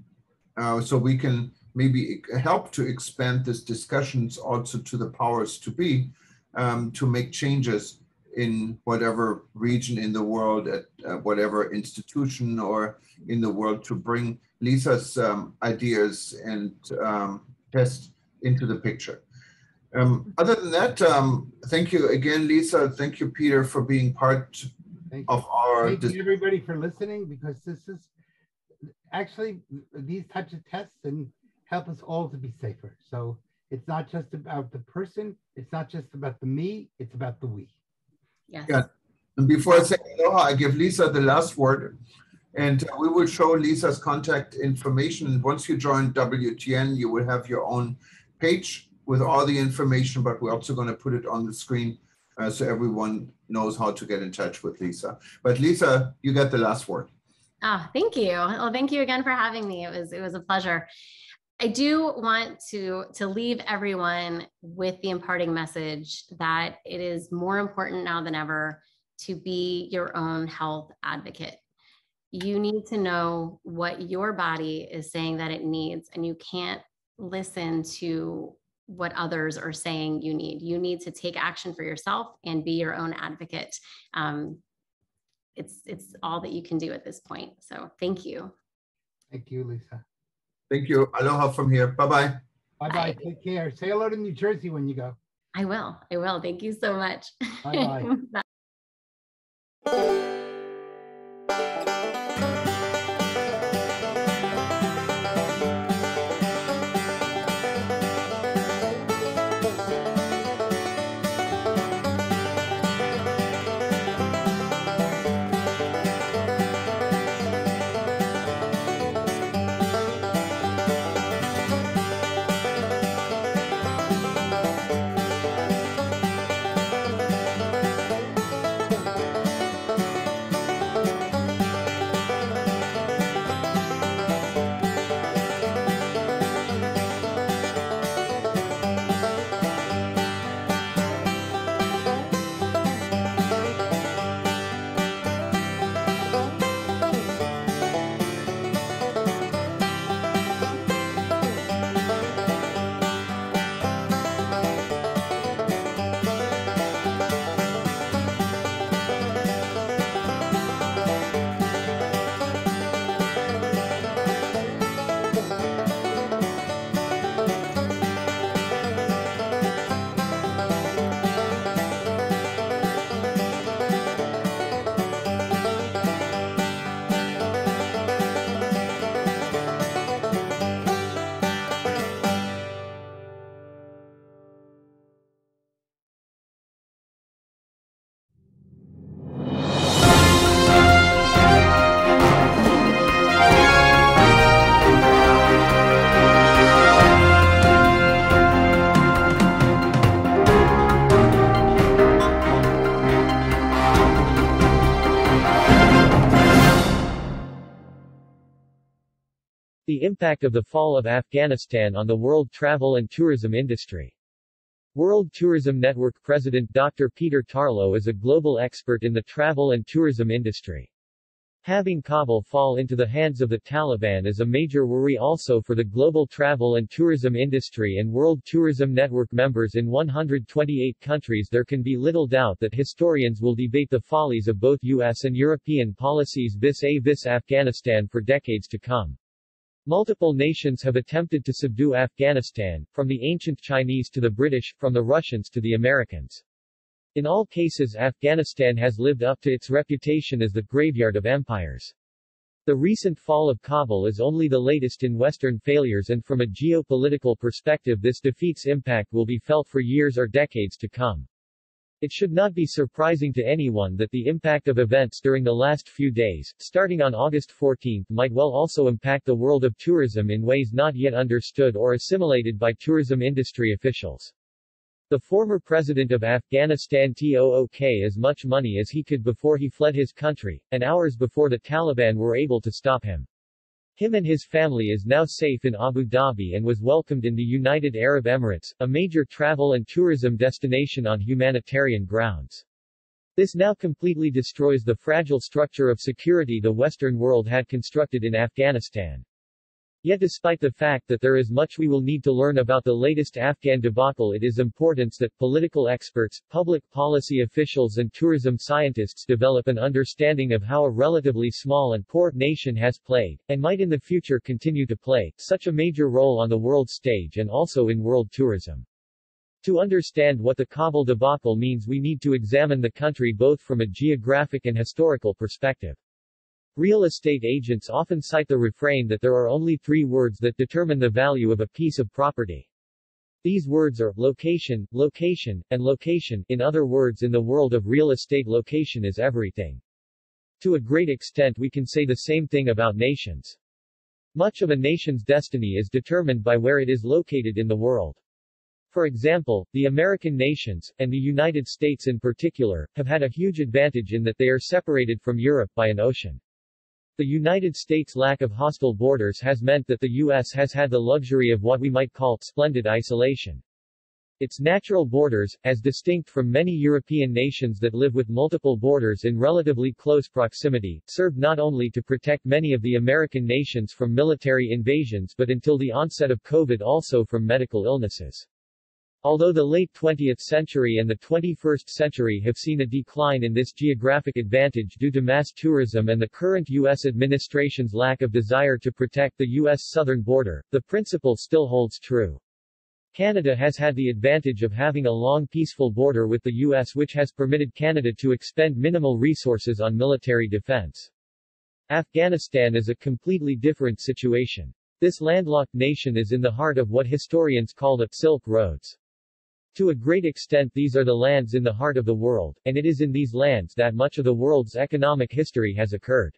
uh, so we can maybe help to expand this discussions also to the powers to be um, to make changes in whatever region in the world at uh, whatever institution or in the world to bring lisa's um, ideas and um, test into the picture. Um, other than that, um, thank you again, Lisa. Thank you, Peter, for being part of our. Thank you, everybody, for listening because this is actually these types of tests and help us all to be safer. So it's not just about the person, it's not just about the me, it's about the we. Yes. Yeah. And before I say aloha, I give Lisa the last word. And we will show Lisa's contact information. Once you join WTN, you will have your own page with all the information, but we're also going to put it on the screen uh, so everyone knows how to get in touch with Lisa. But Lisa, you get the last word. Ah, oh, thank you. Well, thank you again for having me. It was it was a pleasure. I do want to to leave everyone with the imparting message that it is more important now than ever to be your own health advocate. You need to know what your body is saying that it needs and you can't listen to what others are saying you need. You need to take action for yourself and be your own advocate. Um, it's it's all that you can do at this point. So thank you. Thank you, Lisa. Thank you. Aloha from here. Bye-bye. Bye bye. Take care. Say hello to New Jersey when you go. I will. I will. Thank you so much. Bye-bye. Bye. impact of the fall of Afghanistan on the world travel and tourism industry. World Tourism Network President Dr. Peter Tarlow is a global expert in the travel and tourism industry. Having Kabul fall into the hands of the Taliban is a major worry also for the global travel and tourism industry and World Tourism Network members in 128 countries. There can be little doubt that historians will debate the follies of both U.S. and European policies vis-a-vis Afghanistan for decades to come. Multiple nations have attempted to subdue Afghanistan, from the ancient Chinese to the British, from the Russians to the Americans. In all cases Afghanistan has lived up to its reputation as the graveyard of empires. The recent fall of Kabul is only the latest in Western failures and from a geopolitical perspective this defeat's impact will be felt for years or decades to come. It should not be surprising to anyone that the impact of events during the last few days, starting on August 14, might well also impact the world of tourism in ways not yet understood or assimilated by tourism industry officials. The former president of Afghanistan took as much money as he could before he fled his country, and hours before the Taliban were able to stop him. Him and his family is now safe in Abu Dhabi and was welcomed in the United Arab Emirates, a major travel and tourism destination on humanitarian grounds. This now completely destroys the fragile structure of security the Western world had constructed in Afghanistan. Yet despite the fact that there is much we will need to learn about the latest Afghan debacle it is important that political experts, public policy officials and tourism scientists develop an understanding of how a relatively small and poor nation has played, and might in the future continue to play, such a major role on the world stage and also in world tourism. To understand what the Kabul debacle means we need to examine the country both from a geographic and historical perspective. Real estate agents often cite the refrain that there are only three words that determine the value of a piece of property. These words are location, location, and location. In other words, in the world of real estate, location is everything. To a great extent, we can say the same thing about nations. Much of a nation's destiny is determined by where it is located in the world. For example, the American nations, and the United States in particular, have had a huge advantage in that they are separated from Europe by an ocean. The United States' lack of hostile borders has meant that the U.S. has had the luxury of what we might call splendid isolation. Its natural borders, as distinct from many European nations that live with multiple borders in relatively close proximity, served not only to protect many of the American nations from military invasions but until the onset of COVID also from medical illnesses. Although the late 20th century and the 21st century have seen a decline in this geographic advantage due to mass tourism and the current U.S. administration's lack of desire to protect the U.S. southern border, the principle still holds true. Canada has had the advantage of having a long peaceful border with the U.S. which has permitted Canada to expend minimal resources on military defense. Afghanistan is a completely different situation. This landlocked nation is in the heart of what historians call the Silk Roads. To a great extent these are the lands in the heart of the world, and it is in these lands that much of the world's economic history has occurred.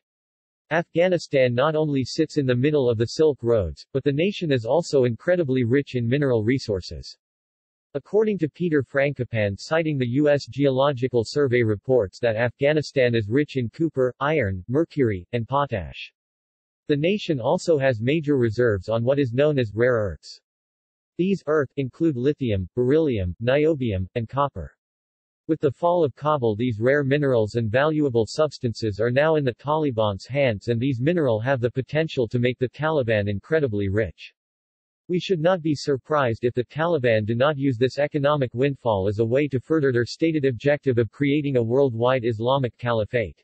Afghanistan not only sits in the middle of the Silk Roads, but the nation is also incredibly rich in mineral resources. According to Peter Frankopan citing the U.S. Geological Survey reports that Afghanistan is rich in copper, iron, mercury, and potash. The nation also has major reserves on what is known as rare earths. These earth include lithium, beryllium, niobium, and copper. With the fall of Kabul these rare minerals and valuable substances are now in the Taliban's hands and these mineral have the potential to make the Taliban incredibly rich. We should not be surprised if the Taliban do not use this economic windfall as a way to further their stated objective of creating a worldwide Islamic caliphate.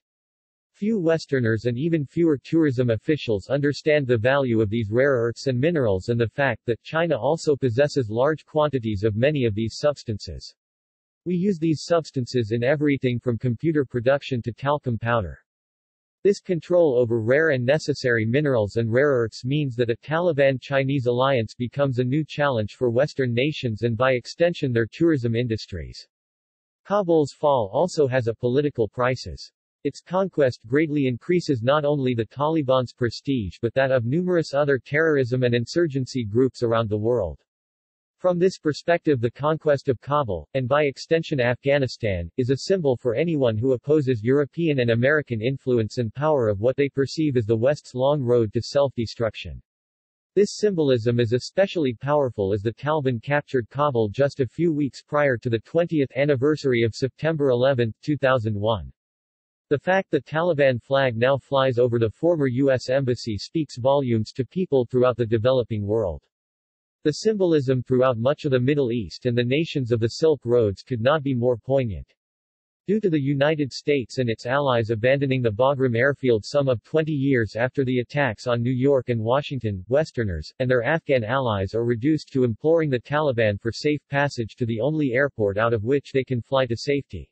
Few Westerners and even fewer tourism officials understand the value of these rare earths and minerals and the fact that China also possesses large quantities of many of these substances. We use these substances in everything from computer production to talcum powder. This control over rare and necessary minerals and rare earths means that a Taliban-Chinese alliance becomes a new challenge for Western nations and by extension their tourism industries. Kabul's fall also has a political prices. Its conquest greatly increases not only the Taliban's prestige but that of numerous other terrorism and insurgency groups around the world. From this perspective the conquest of Kabul, and by extension Afghanistan, is a symbol for anyone who opposes European and American influence and power of what they perceive as the West's long road to self-destruction. This symbolism is especially powerful as the Taliban captured Kabul just a few weeks prior to the 20th anniversary of September 11, 2001. The fact the Taliban flag now flies over the former U.S. Embassy speaks volumes to people throughout the developing world. The symbolism throughout much of the Middle East and the nations of the Silk Roads could not be more poignant. Due to the United States and its allies abandoning the Bagram airfield some of 20 years after the attacks on New York and Washington, Westerners, and their Afghan allies are reduced to imploring the Taliban for safe passage to the only airport out of which they can fly to safety.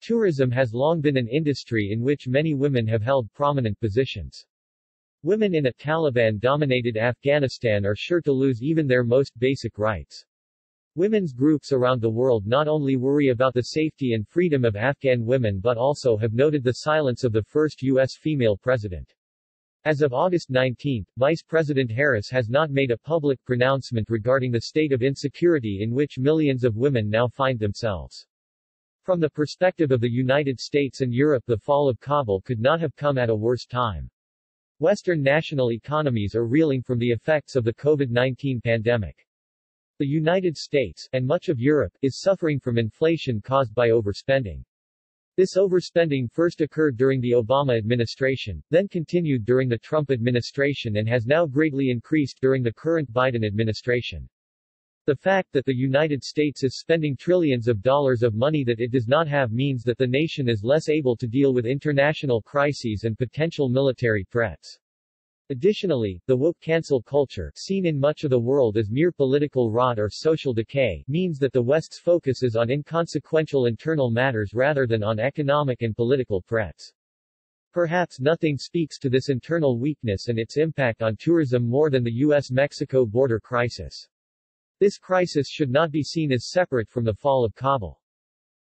Tourism has long been an industry in which many women have held prominent positions. Women in a Taliban-dominated Afghanistan are sure to lose even their most basic rights. Women's groups around the world not only worry about the safety and freedom of Afghan women but also have noted the silence of the first U.S. female president. As of August 19, Vice President Harris has not made a public pronouncement regarding the state of insecurity in which millions of women now find themselves. From the perspective of the United States and Europe the fall of Kabul could not have come at a worse time. Western national economies are reeling from the effects of the COVID-19 pandemic. The United States, and much of Europe, is suffering from inflation caused by overspending. This overspending first occurred during the Obama administration, then continued during the Trump administration and has now greatly increased during the current Biden administration. The fact that the United States is spending trillions of dollars of money that it does not have means that the nation is less able to deal with international crises and potential military threats. Additionally, the woke cancel culture, seen in much of the world as mere political rot or social decay, means that the West's focus is on inconsequential internal matters rather than on economic and political threats. Perhaps nothing speaks to this internal weakness and its impact on tourism more than the U.S.-Mexico border crisis. This crisis should not be seen as separate from the fall of Kabul.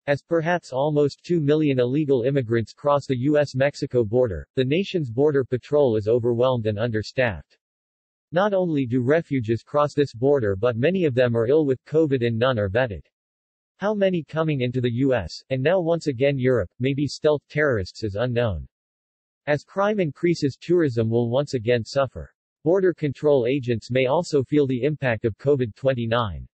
As perhaps almost 2 million illegal immigrants cross the U.S.-Mexico border, the nation's border patrol is overwhelmed and understaffed. Not only do refugees cross this border but many of them are ill with COVID and none are vetted. How many coming into the U.S., and now once again Europe, may be stealth terrorists is unknown. As crime increases tourism will once again suffer. Border control agents may also feel the impact of COVID-29.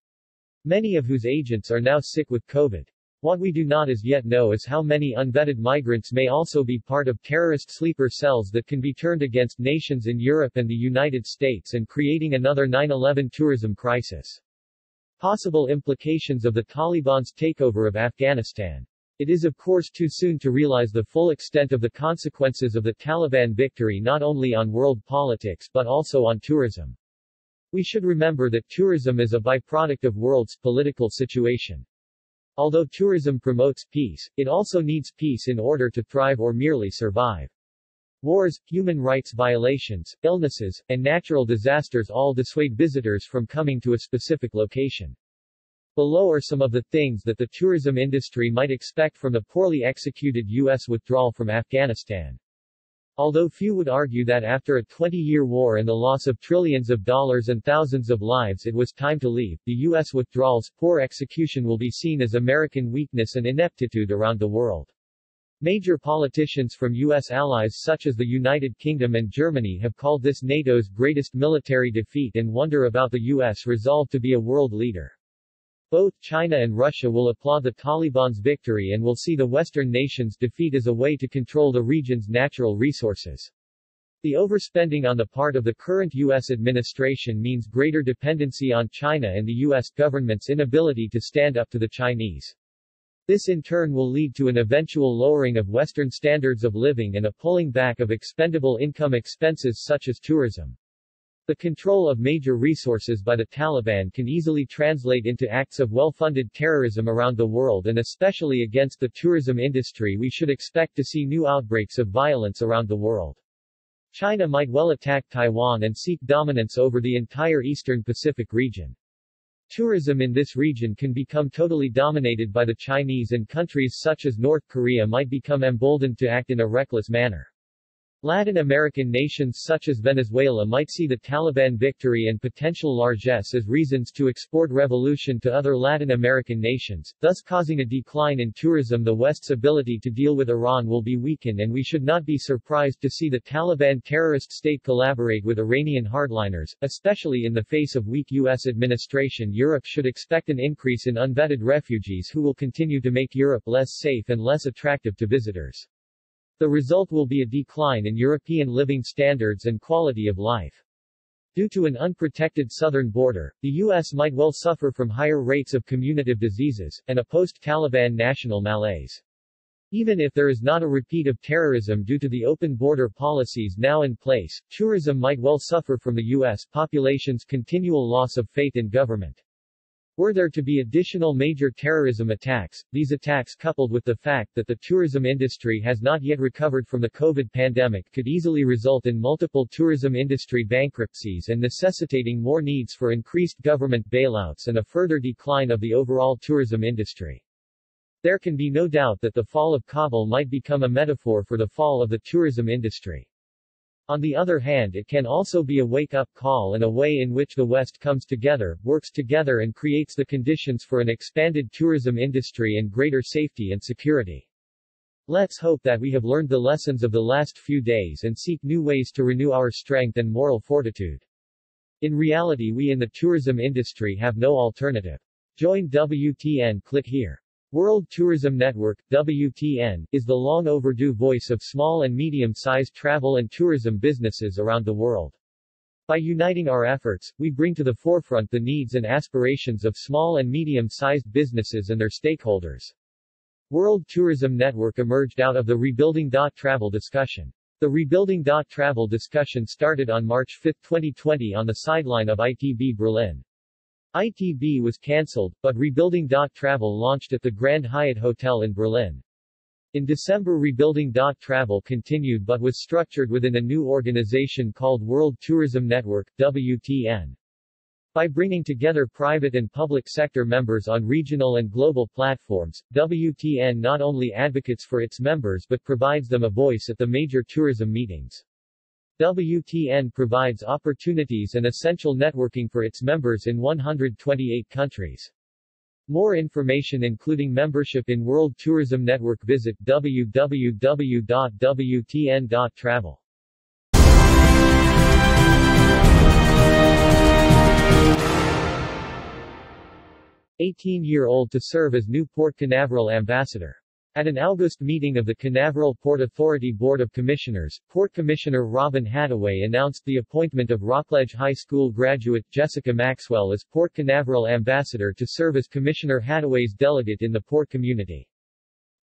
Many of whose agents are now sick with COVID. What we do not as yet know is how many unvetted migrants may also be part of terrorist sleeper cells that can be turned against nations in Europe and the United States and creating another 9-11 tourism crisis. Possible implications of the Taliban's takeover of Afghanistan. It is of course too soon to realize the full extent of the consequences of the Taliban victory not only on world politics but also on tourism. We should remember that tourism is a byproduct of world's political situation. Although tourism promotes peace, it also needs peace in order to thrive or merely survive. Wars, human rights violations, illnesses, and natural disasters all dissuade visitors from coming to a specific location. Below are some of the things that the tourism industry might expect from the poorly executed U.S. withdrawal from Afghanistan. Although few would argue that after a 20-year war and the loss of trillions of dollars and thousands of lives it was time to leave, the U.S. withdrawal's poor execution will be seen as American weakness and ineptitude around the world. Major politicians from U.S. allies such as the United Kingdom and Germany have called this NATO's greatest military defeat and wonder about the U.S. resolve to be a world leader. Both China and Russia will applaud the Taliban's victory and will see the Western nations' defeat as a way to control the region's natural resources. The overspending on the part of the current U.S. administration means greater dependency on China and the U.S. government's inability to stand up to the Chinese. This in turn will lead to an eventual lowering of Western standards of living and a pulling back of expendable income expenses such as tourism. The control of major resources by the Taliban can easily translate into acts of well-funded terrorism around the world and especially against the tourism industry we should expect to see new outbreaks of violence around the world. China might well attack Taiwan and seek dominance over the entire eastern Pacific region. Tourism in this region can become totally dominated by the Chinese and countries such as North Korea might become emboldened to act in a reckless manner. Latin American nations such as Venezuela might see the Taliban victory and potential largesse as reasons to export revolution to other Latin American nations, thus causing a decline in tourism the West's ability to deal with Iran will be weakened and we should not be surprised to see the Taliban terrorist state collaborate with Iranian hardliners, especially in the face of weak U.S. administration Europe should expect an increase in unvetted refugees who will continue to make Europe less safe and less attractive to visitors. The result will be a decline in European living standards and quality of life. Due to an unprotected southern border, the U.S. might well suffer from higher rates of communicative diseases, and a post-Taliban national malaise. Even if there is not a repeat of terrorism due to the open border policies now in place, tourism might well suffer from the U.S. population's continual loss of faith in government. Were there to be additional major terrorism attacks, these attacks coupled with the fact that the tourism industry has not yet recovered from the COVID pandemic could easily result in multiple tourism industry bankruptcies and necessitating more needs for increased government bailouts and a further decline of the overall tourism industry. There can be no doubt that the fall of Kabul might become a metaphor for the fall of the tourism industry. On the other hand it can also be a wake-up call and a way in which the West comes together, works together and creates the conditions for an expanded tourism industry and greater safety and security. Let's hope that we have learned the lessons of the last few days and seek new ways to renew our strength and moral fortitude. In reality we in the tourism industry have no alternative. Join WTN click here. World Tourism Network, WTN, is the long overdue voice of small and medium-sized travel and tourism businesses around the world. By uniting our efforts, we bring to the forefront the needs and aspirations of small and medium-sized businesses and their stakeholders. World Tourism Network emerged out of the Rebuilding Travel discussion. The Rebuilding Travel discussion started on March 5, 2020 on the sideline of ITB Berlin. ITB was cancelled, but Rebuilding. dot Travel launched at the Grand Hyatt Hotel in Berlin. In December Rebuilding. dot Travel continued but was structured within a new organization called World Tourism Network, WTN. By bringing together private and public sector members on regional and global platforms, WTN not only advocates for its members but provides them a voice at the major tourism meetings. WTN provides opportunities and essential networking for its members in 128 countries. More information including membership in World Tourism Network visit www.wtn.travel. Eighteen-year-old to serve as new Port Canaveral ambassador. At an August meeting of the Canaveral Port Authority Board of Commissioners, Port Commissioner Robin Hadaway announced the appointment of Rockledge High School graduate Jessica Maxwell as Port Canaveral Ambassador to serve as Commissioner Hadaway's delegate in the port community.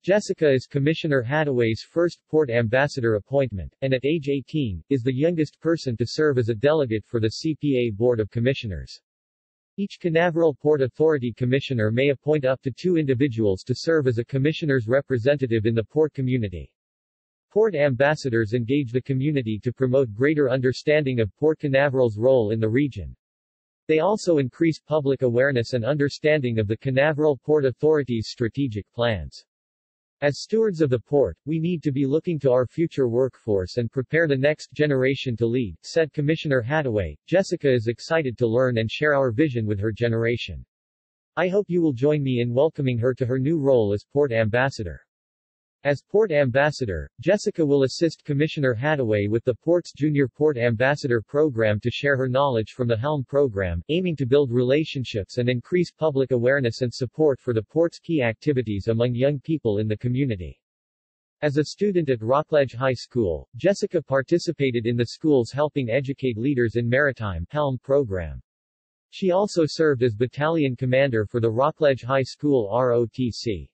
Jessica is Commissioner Hadaway's first port ambassador appointment, and at age 18, is the youngest person to serve as a delegate for the CPA Board of Commissioners. Each Canaveral Port Authority Commissioner may appoint up to two individuals to serve as a commissioner's representative in the port community. Port ambassadors engage the community to promote greater understanding of Port Canaveral's role in the region. They also increase public awareness and understanding of the Canaveral Port Authority's strategic plans. As stewards of the port, we need to be looking to our future workforce and prepare the next generation to lead, said Commissioner Hadaway. Jessica is excited to learn and share our vision with her generation. I hope you will join me in welcoming her to her new role as Port Ambassador. As Port Ambassador, Jessica will assist Commissioner Hadaway with the Port's Junior Port Ambassador program to share her knowledge from the HELM program, aiming to build relationships and increase public awareness and support for the Port's key activities among young people in the community. As a student at Rockledge High School, Jessica participated in the school's Helping Educate Leaders in Maritime HELM program. She also served as battalion commander for the Rockledge High School ROTC.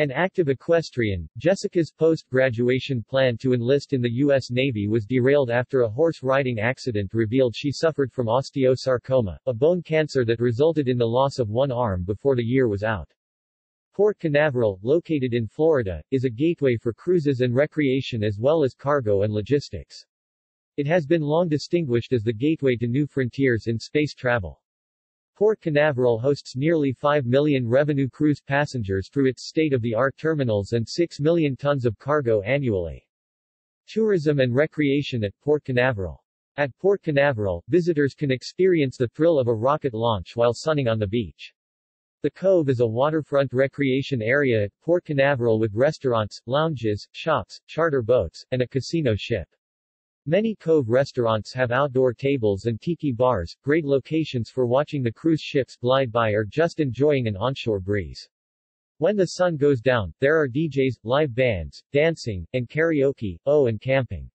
An active equestrian, Jessica's post-graduation plan to enlist in the U.S. Navy was derailed after a horse riding accident revealed she suffered from osteosarcoma, a bone cancer that resulted in the loss of one arm before the year was out. Port Canaveral, located in Florida, is a gateway for cruises and recreation as well as cargo and logistics. It has been long distinguished as the gateway to new frontiers in space travel. Port Canaveral hosts nearly 5 million revenue cruise passengers through its state-of-the-art terminals and 6 million tons of cargo annually. Tourism and recreation at Port Canaveral. At Port Canaveral, visitors can experience the thrill of a rocket launch while sunning on the beach. The Cove is a waterfront recreation area at Port Canaveral with restaurants, lounges, shops, charter boats, and a casino ship. Many Cove restaurants have outdoor tables and tiki bars, great locations for watching the cruise ships glide by or just enjoying an onshore breeze. When the sun goes down, there are DJs, live bands, dancing, and karaoke, oh and camping.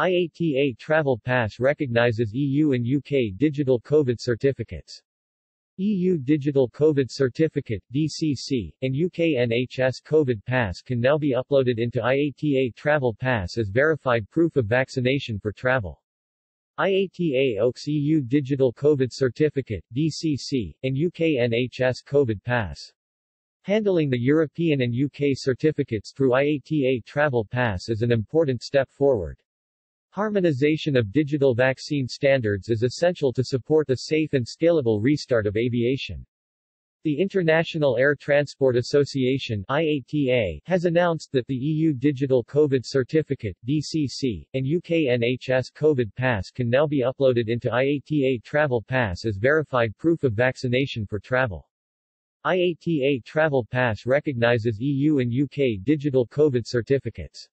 IATA Travel Pass recognizes EU and UK digital COVID certificates. EU Digital COVID Certificate DCC, and UK NHS COVID Pass can now be uploaded into IATA Travel Pass as verified proof of vaccination for travel. IATA OAKS EU Digital COVID Certificate DCC, and UK NHS COVID Pass. Handling the European and UK certificates through IATA Travel Pass is an important step forward. Harmonization of digital vaccine standards is essential to support the safe and scalable restart of aviation. The International Air Transport Association IATA, has announced that the EU Digital COVID Certificate DCC, and UK NHS COVID Pass can now be uploaded into IATA Travel Pass as verified proof of vaccination for travel. IATA Travel Pass recognizes EU and UK digital COVID certificates.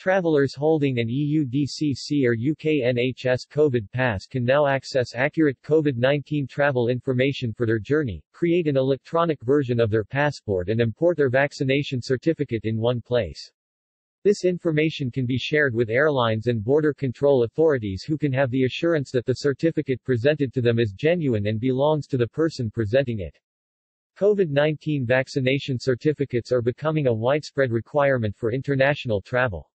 Travelers holding an EU DCC or UK NHS COVID pass can now access accurate COVID-19 travel information for their journey, create an electronic version of their passport and import their vaccination certificate in one place. This information can be shared with airlines and border control authorities who can have the assurance that the certificate presented to them is genuine and belongs to the person presenting it. COVID-19 vaccination certificates are becoming a widespread requirement for international travel.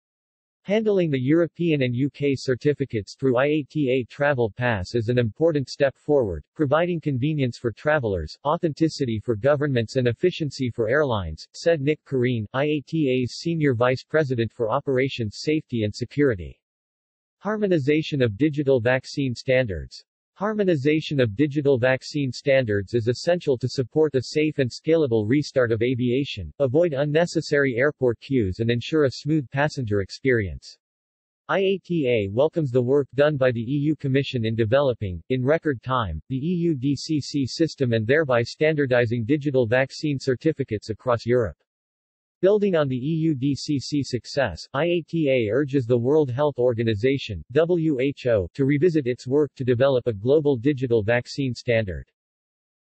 Handling the European and UK certificates through IATA Travel Pass is an important step forward, providing convenience for travelers, authenticity for governments and efficiency for airlines, said Nick Careen, IATA's Senior Vice President for Operations Safety and Security. Harmonization of digital vaccine standards Harmonization of digital vaccine standards is essential to support the safe and scalable restart of aviation, avoid unnecessary airport queues and ensure a smooth passenger experience. IATA welcomes the work done by the EU Commission in developing, in record time, the EU DCC system and thereby standardizing digital vaccine certificates across Europe. Building on the EUDCC success, IATA urges the World Health Organization WHO, to revisit its work to develop a global digital vaccine standard.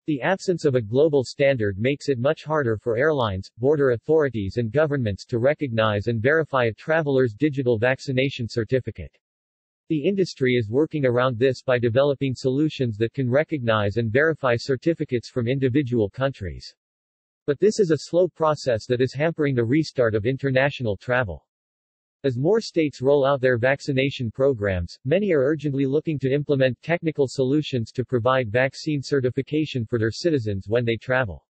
The absence of a global standard makes it much harder for airlines, border authorities and governments to recognize and verify a traveler's digital vaccination certificate. The industry is working around this by developing solutions that can recognize and verify certificates from individual countries. But this is a slow process that is hampering the restart of international travel. As more states roll out their vaccination programs, many are urgently looking to implement technical solutions to provide vaccine certification for their citizens when they travel.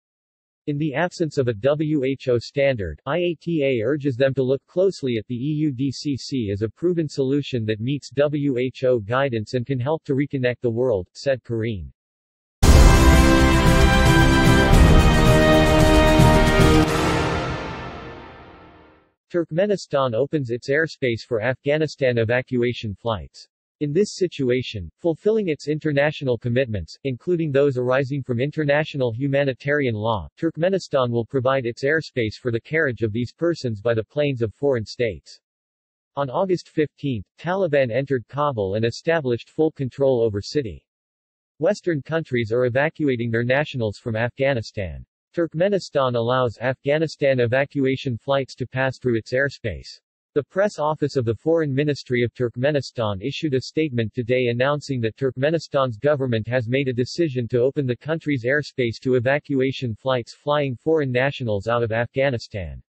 In the absence of a WHO standard, IATA urges them to look closely at the EUDCC as a proven solution that meets WHO guidance and can help to reconnect the world, said Karine. Turkmenistan opens its airspace for Afghanistan evacuation flights. In this situation, fulfilling its international commitments, including those arising from international humanitarian law, Turkmenistan will provide its airspace for the carriage of these persons by the planes of foreign states. On August 15, Taliban entered Kabul and established full control over city. Western countries are evacuating their nationals from Afghanistan. Turkmenistan allows Afghanistan evacuation flights to pass through its airspace. The press office of the Foreign Ministry of Turkmenistan issued a statement today announcing that Turkmenistan's government has made a decision to open the country's airspace to evacuation flights flying foreign nationals out of Afghanistan.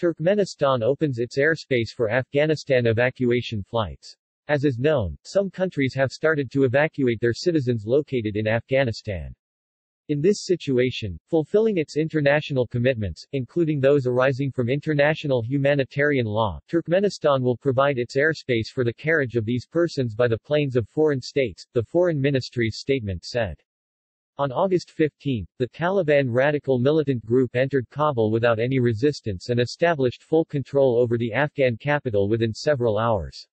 Turkmenistan opens its airspace for Afghanistan evacuation flights. As is known, some countries have started to evacuate their citizens located in Afghanistan. In this situation, fulfilling its international commitments, including those arising from international humanitarian law, Turkmenistan will provide its airspace for the carriage of these persons by the planes of foreign states, the Foreign Ministry's statement said. On August 15, the Taliban radical militant group entered Kabul without any resistance and established full control over the Afghan capital within several hours.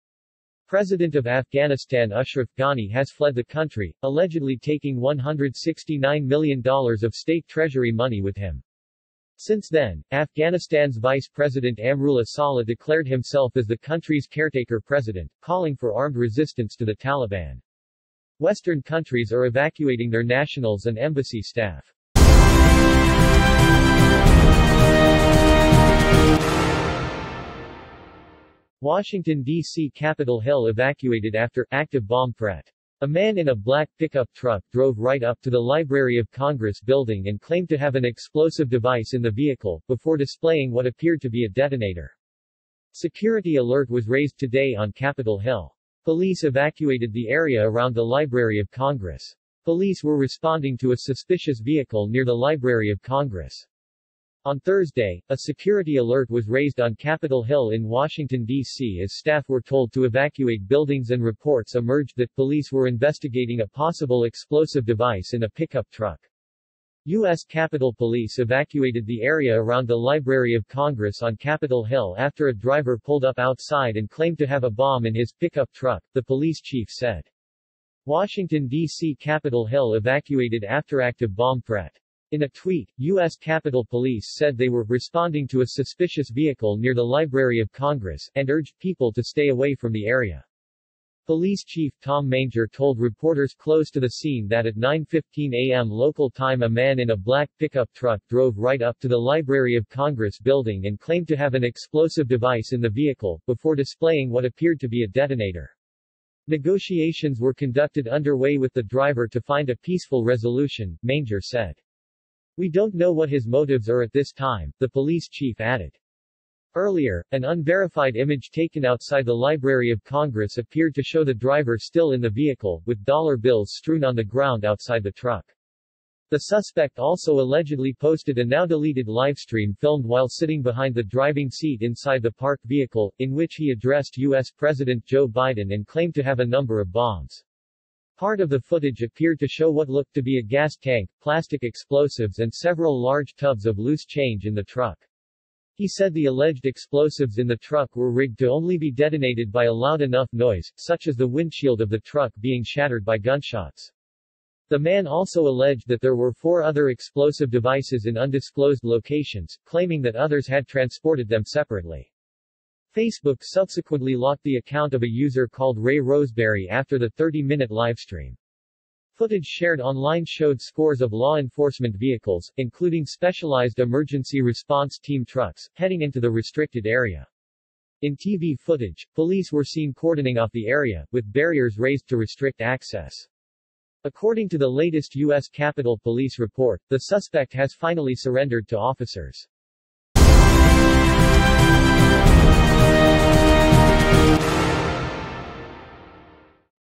President of Afghanistan Ashraf Ghani has fled the country, allegedly taking $169 million of state treasury money with him. Since then, Afghanistan's Vice President Amrullah Saleh declared himself as the country's caretaker president, calling for armed resistance to the Taliban. Western countries are evacuating their nationals and embassy staff. Washington, D.C. Capitol Hill evacuated after active bomb threat. A man in a black pickup truck drove right up to the Library of Congress building and claimed to have an explosive device in the vehicle, before displaying what appeared to be a detonator. Security alert was raised today on Capitol Hill. Police evacuated the area around the Library of Congress. Police were responding to a suspicious vehicle near the Library of Congress. On Thursday, a security alert was raised on Capitol Hill in Washington, D.C. as staff were told to evacuate buildings and reports emerged that police were investigating a possible explosive device in a pickup truck. U.S. Capitol Police evacuated the area around the Library of Congress on Capitol Hill after a driver pulled up outside and claimed to have a bomb in his pickup truck, the police chief said. Washington, D.C. Capitol Hill evacuated after active bomb threat. In a tweet, U.S. Capitol Police said they were responding to a suspicious vehicle near the Library of Congress, and urged people to stay away from the area. Police Chief Tom Manger told reporters close to the scene that at 9.15 a.m. local time a man in a black pickup truck drove right up to the Library of Congress building and claimed to have an explosive device in the vehicle, before displaying what appeared to be a detonator. Negotiations were conducted underway with the driver to find a peaceful resolution, Manger said. We don't know what his motives are at this time, the police chief added. Earlier, an unverified image taken outside the Library of Congress appeared to show the driver still in the vehicle, with dollar bills strewn on the ground outside the truck. The suspect also allegedly posted a now-deleted livestream filmed while sitting behind the driving seat inside the parked vehicle, in which he addressed U.S. President Joe Biden and claimed to have a number of bombs. Part of the footage appeared to show what looked to be a gas tank, plastic explosives and several large tubs of loose change in the truck. He said the alleged explosives in the truck were rigged to only be detonated by a loud enough noise, such as the windshield of the truck being shattered by gunshots. The man also alleged that there were four other explosive devices in undisclosed locations, claiming that others had transported them separately. Facebook subsequently locked the account of a user called Ray Roseberry after the 30-minute livestream. Footage shared online showed scores of law enforcement vehicles, including specialized emergency response team trucks, heading into the restricted area. In TV footage, police were seen cordoning off the area, with barriers raised to restrict access. According to the latest U.S. Capitol Police report, the suspect has finally surrendered to officers.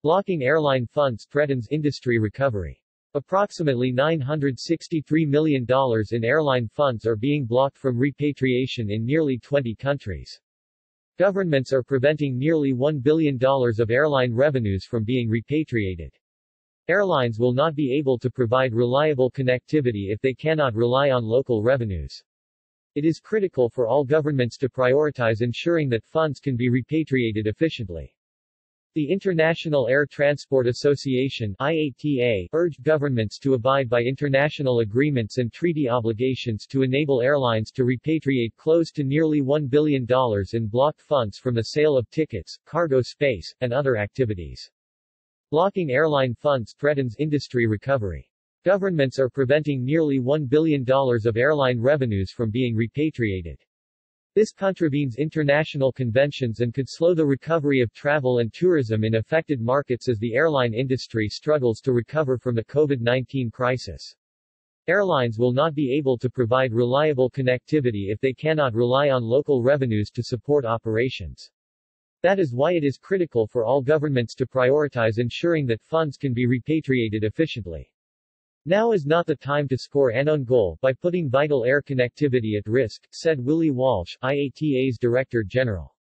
Blocking airline funds threatens industry recovery. Approximately $963 million in airline funds are being blocked from repatriation in nearly 20 countries. Governments are preventing nearly $1 billion of airline revenues from being repatriated. Airlines will not be able to provide reliable connectivity if they cannot rely on local revenues. It is critical for all governments to prioritize ensuring that funds can be repatriated efficiently. The International Air Transport Association IATA urged governments to abide by international agreements and treaty obligations to enable airlines to repatriate close to nearly $1 billion in blocked funds from the sale of tickets, cargo space, and other activities. Blocking airline funds threatens industry recovery. Governments are preventing nearly $1 billion of airline revenues from being repatriated. This contravenes international conventions and could slow the recovery of travel and tourism in affected markets as the airline industry struggles to recover from the COVID-19 crisis. Airlines will not be able to provide reliable connectivity if they cannot rely on local revenues to support operations. That is why it is critical for all governments to prioritize ensuring that funds can be repatriated efficiently. Now is not the time to score an own goal by putting vital air connectivity at risk, said Willie Walsh, IATA's Director General.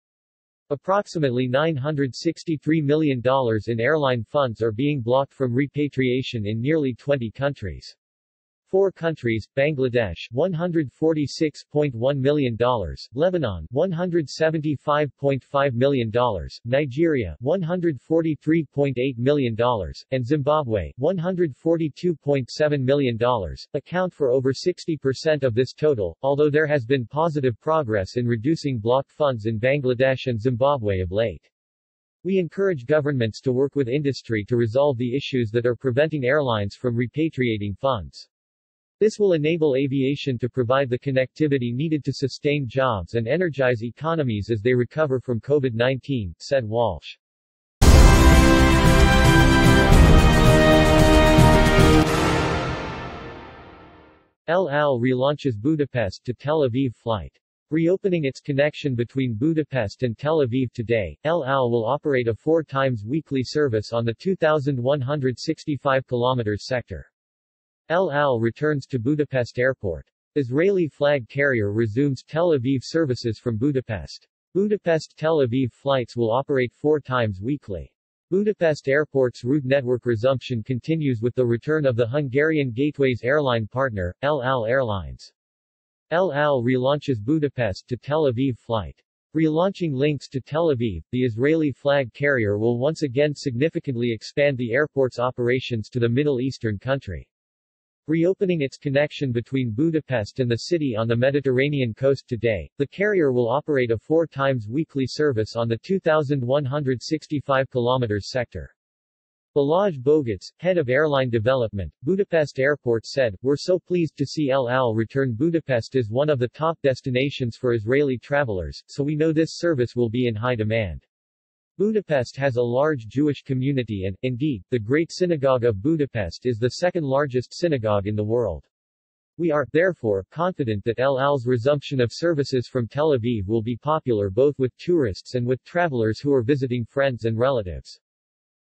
Approximately $963 million in airline funds are being blocked from repatriation in nearly 20 countries. Four countries, Bangladesh, $146.1 million, Lebanon, $175.5 million, Nigeria, $143.8 million, and Zimbabwe, $142.7 million, account for over 60% of this total, although there has been positive progress in reducing blocked funds in Bangladesh and Zimbabwe of late. We encourage governments to work with industry to resolve the issues that are preventing airlines from repatriating funds. This will enable aviation to provide the connectivity needed to sustain jobs and energize economies as they recover from COVID-19, said Walsh. El Al relaunches Budapest to Tel Aviv flight. Reopening its connection between Budapest and Tel Aviv today, El Al will operate a four times weekly service on the 2,165 km sector. El Al returns to Budapest Airport. Israeli flag carrier resumes Tel Aviv services from Budapest. Budapest-Tel Aviv flights will operate four times weekly. Budapest Airport's route network resumption continues with the return of the Hungarian Gateways airline partner, El Al Airlines. El Al relaunches Budapest to Tel Aviv flight. Relaunching links to Tel Aviv, the Israeli flag carrier will once again significantly expand the airport's operations to the Middle Eastern country. Reopening its connection between Budapest and the city on the Mediterranean coast today, the carrier will operate a four times weekly service on the 2,165 km sector. Balázs Bogáts, head of airline development, Budapest Airport said, We're so pleased to see El Al return Budapest is one of the top destinations for Israeli travelers, so we know this service will be in high demand. Budapest has a large Jewish community and, indeed, the Great Synagogue of Budapest is the second largest synagogue in the world. We are, therefore, confident that El Al's resumption of services from Tel Aviv will be popular both with tourists and with travelers who are visiting friends and relatives.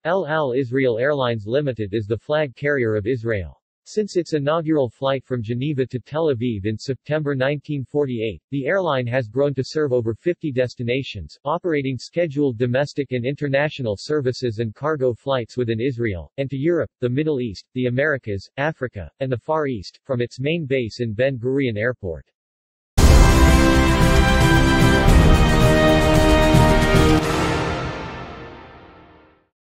El Al Israel Airlines Limited is the flag carrier of Israel. Since its inaugural flight from Geneva to Tel Aviv in September 1948, the airline has grown to serve over 50 destinations, operating scheduled domestic and international services and cargo flights within Israel, and to Europe, the Middle East, the Americas, Africa, and the Far East, from its main base in Ben Gurion Airport.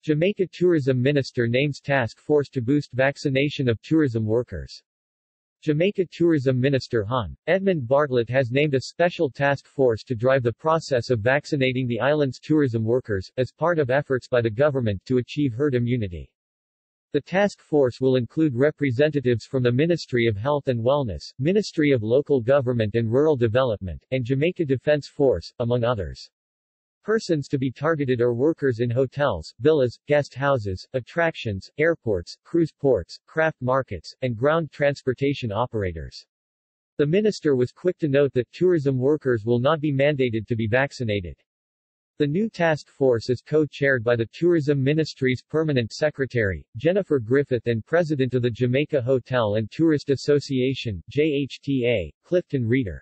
Jamaica Tourism Minister names task force to boost vaccination of tourism workers. Jamaica Tourism Minister Hon. Edmund Bartlett has named a special task force to drive the process of vaccinating the island's tourism workers, as part of efforts by the government to achieve herd immunity. The task force will include representatives from the Ministry of Health and Wellness, Ministry of Local Government and Rural Development, and Jamaica Defense Force, among others. Persons to be targeted are workers in hotels, villas, guest houses, attractions, airports, cruise ports, craft markets, and ground transportation operators. The minister was quick to note that tourism workers will not be mandated to be vaccinated. The new task force is co-chaired by the Tourism Ministry's Permanent Secretary, Jennifer Griffith and President of the Jamaica Hotel and Tourist Association, JHTA, Clifton Reader.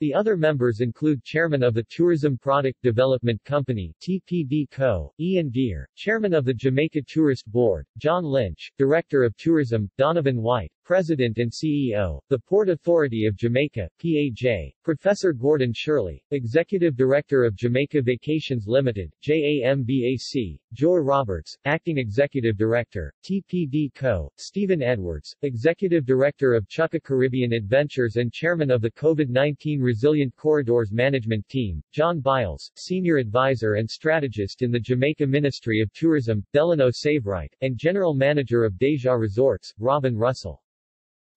The other members include Chairman of the Tourism Product Development Company TPD Co., Ian Dear, Chairman of the Jamaica Tourist Board, John Lynch, Director of Tourism, Donovan White, President and CEO, the Port Authority of Jamaica, PAJ, Professor Gordon Shirley, Executive Director of Jamaica Vacations Limited, JAMVAC, Joy Roberts, Acting Executive Director, TPD Co., Stephen Edwards, Executive Director of Chukka Caribbean Adventures and Chairman of the COVID-19 Resilient Corridors Management Team, John Byles, Senior Advisor and Strategist in the Jamaica Ministry of Tourism, Delano Seiveright, and General Manager of Deja Resorts, Robin Russell.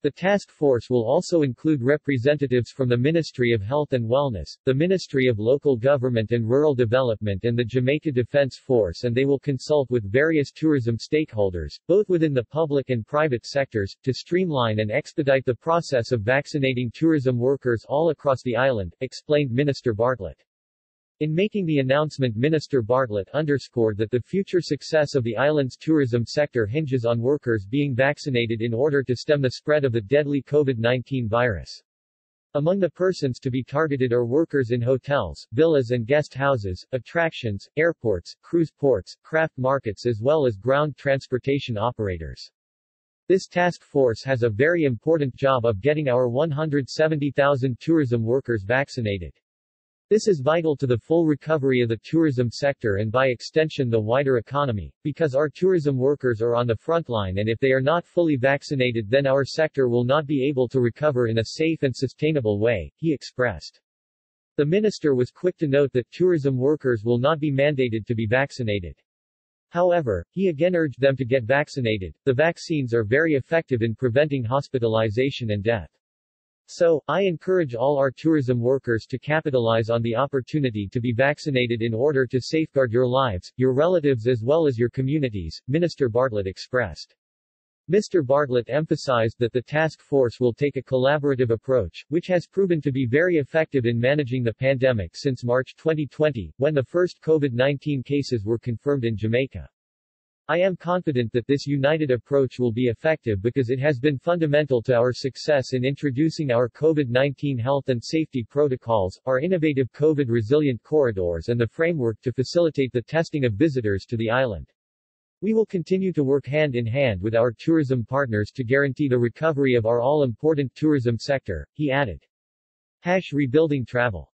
The task force will also include representatives from the Ministry of Health and Wellness, the Ministry of Local Government and Rural Development and the Jamaica Defense Force and they will consult with various tourism stakeholders, both within the public and private sectors, to streamline and expedite the process of vaccinating tourism workers all across the island, explained Minister Bartlett. In making the announcement Minister Bartlett underscored that the future success of the island's tourism sector hinges on workers being vaccinated in order to stem the spread of the deadly COVID-19 virus. Among the persons to be targeted are workers in hotels, villas and guest houses, attractions, airports, cruise ports, craft markets as well as ground transportation operators. This task force has a very important job of getting our 170,000 tourism workers vaccinated. This is vital to the full recovery of the tourism sector and by extension the wider economy, because our tourism workers are on the front line and if they are not fully vaccinated then our sector will not be able to recover in a safe and sustainable way, he expressed. The minister was quick to note that tourism workers will not be mandated to be vaccinated. However, he again urged them to get vaccinated. The vaccines are very effective in preventing hospitalization and death. So, I encourage all our tourism workers to capitalize on the opportunity to be vaccinated in order to safeguard your lives, your relatives as well as your communities, Minister Bartlett expressed. Mr. Bartlett emphasized that the task force will take a collaborative approach, which has proven to be very effective in managing the pandemic since March 2020, when the first COVID-19 cases were confirmed in Jamaica. I am confident that this united approach will be effective because it has been fundamental to our success in introducing our COVID-19 health and safety protocols, our innovative COVID-resilient corridors and the framework to facilitate the testing of visitors to the island. We will continue to work hand in hand with our tourism partners to guarantee the recovery of our all-important tourism sector, he added. Hash rebuilding travel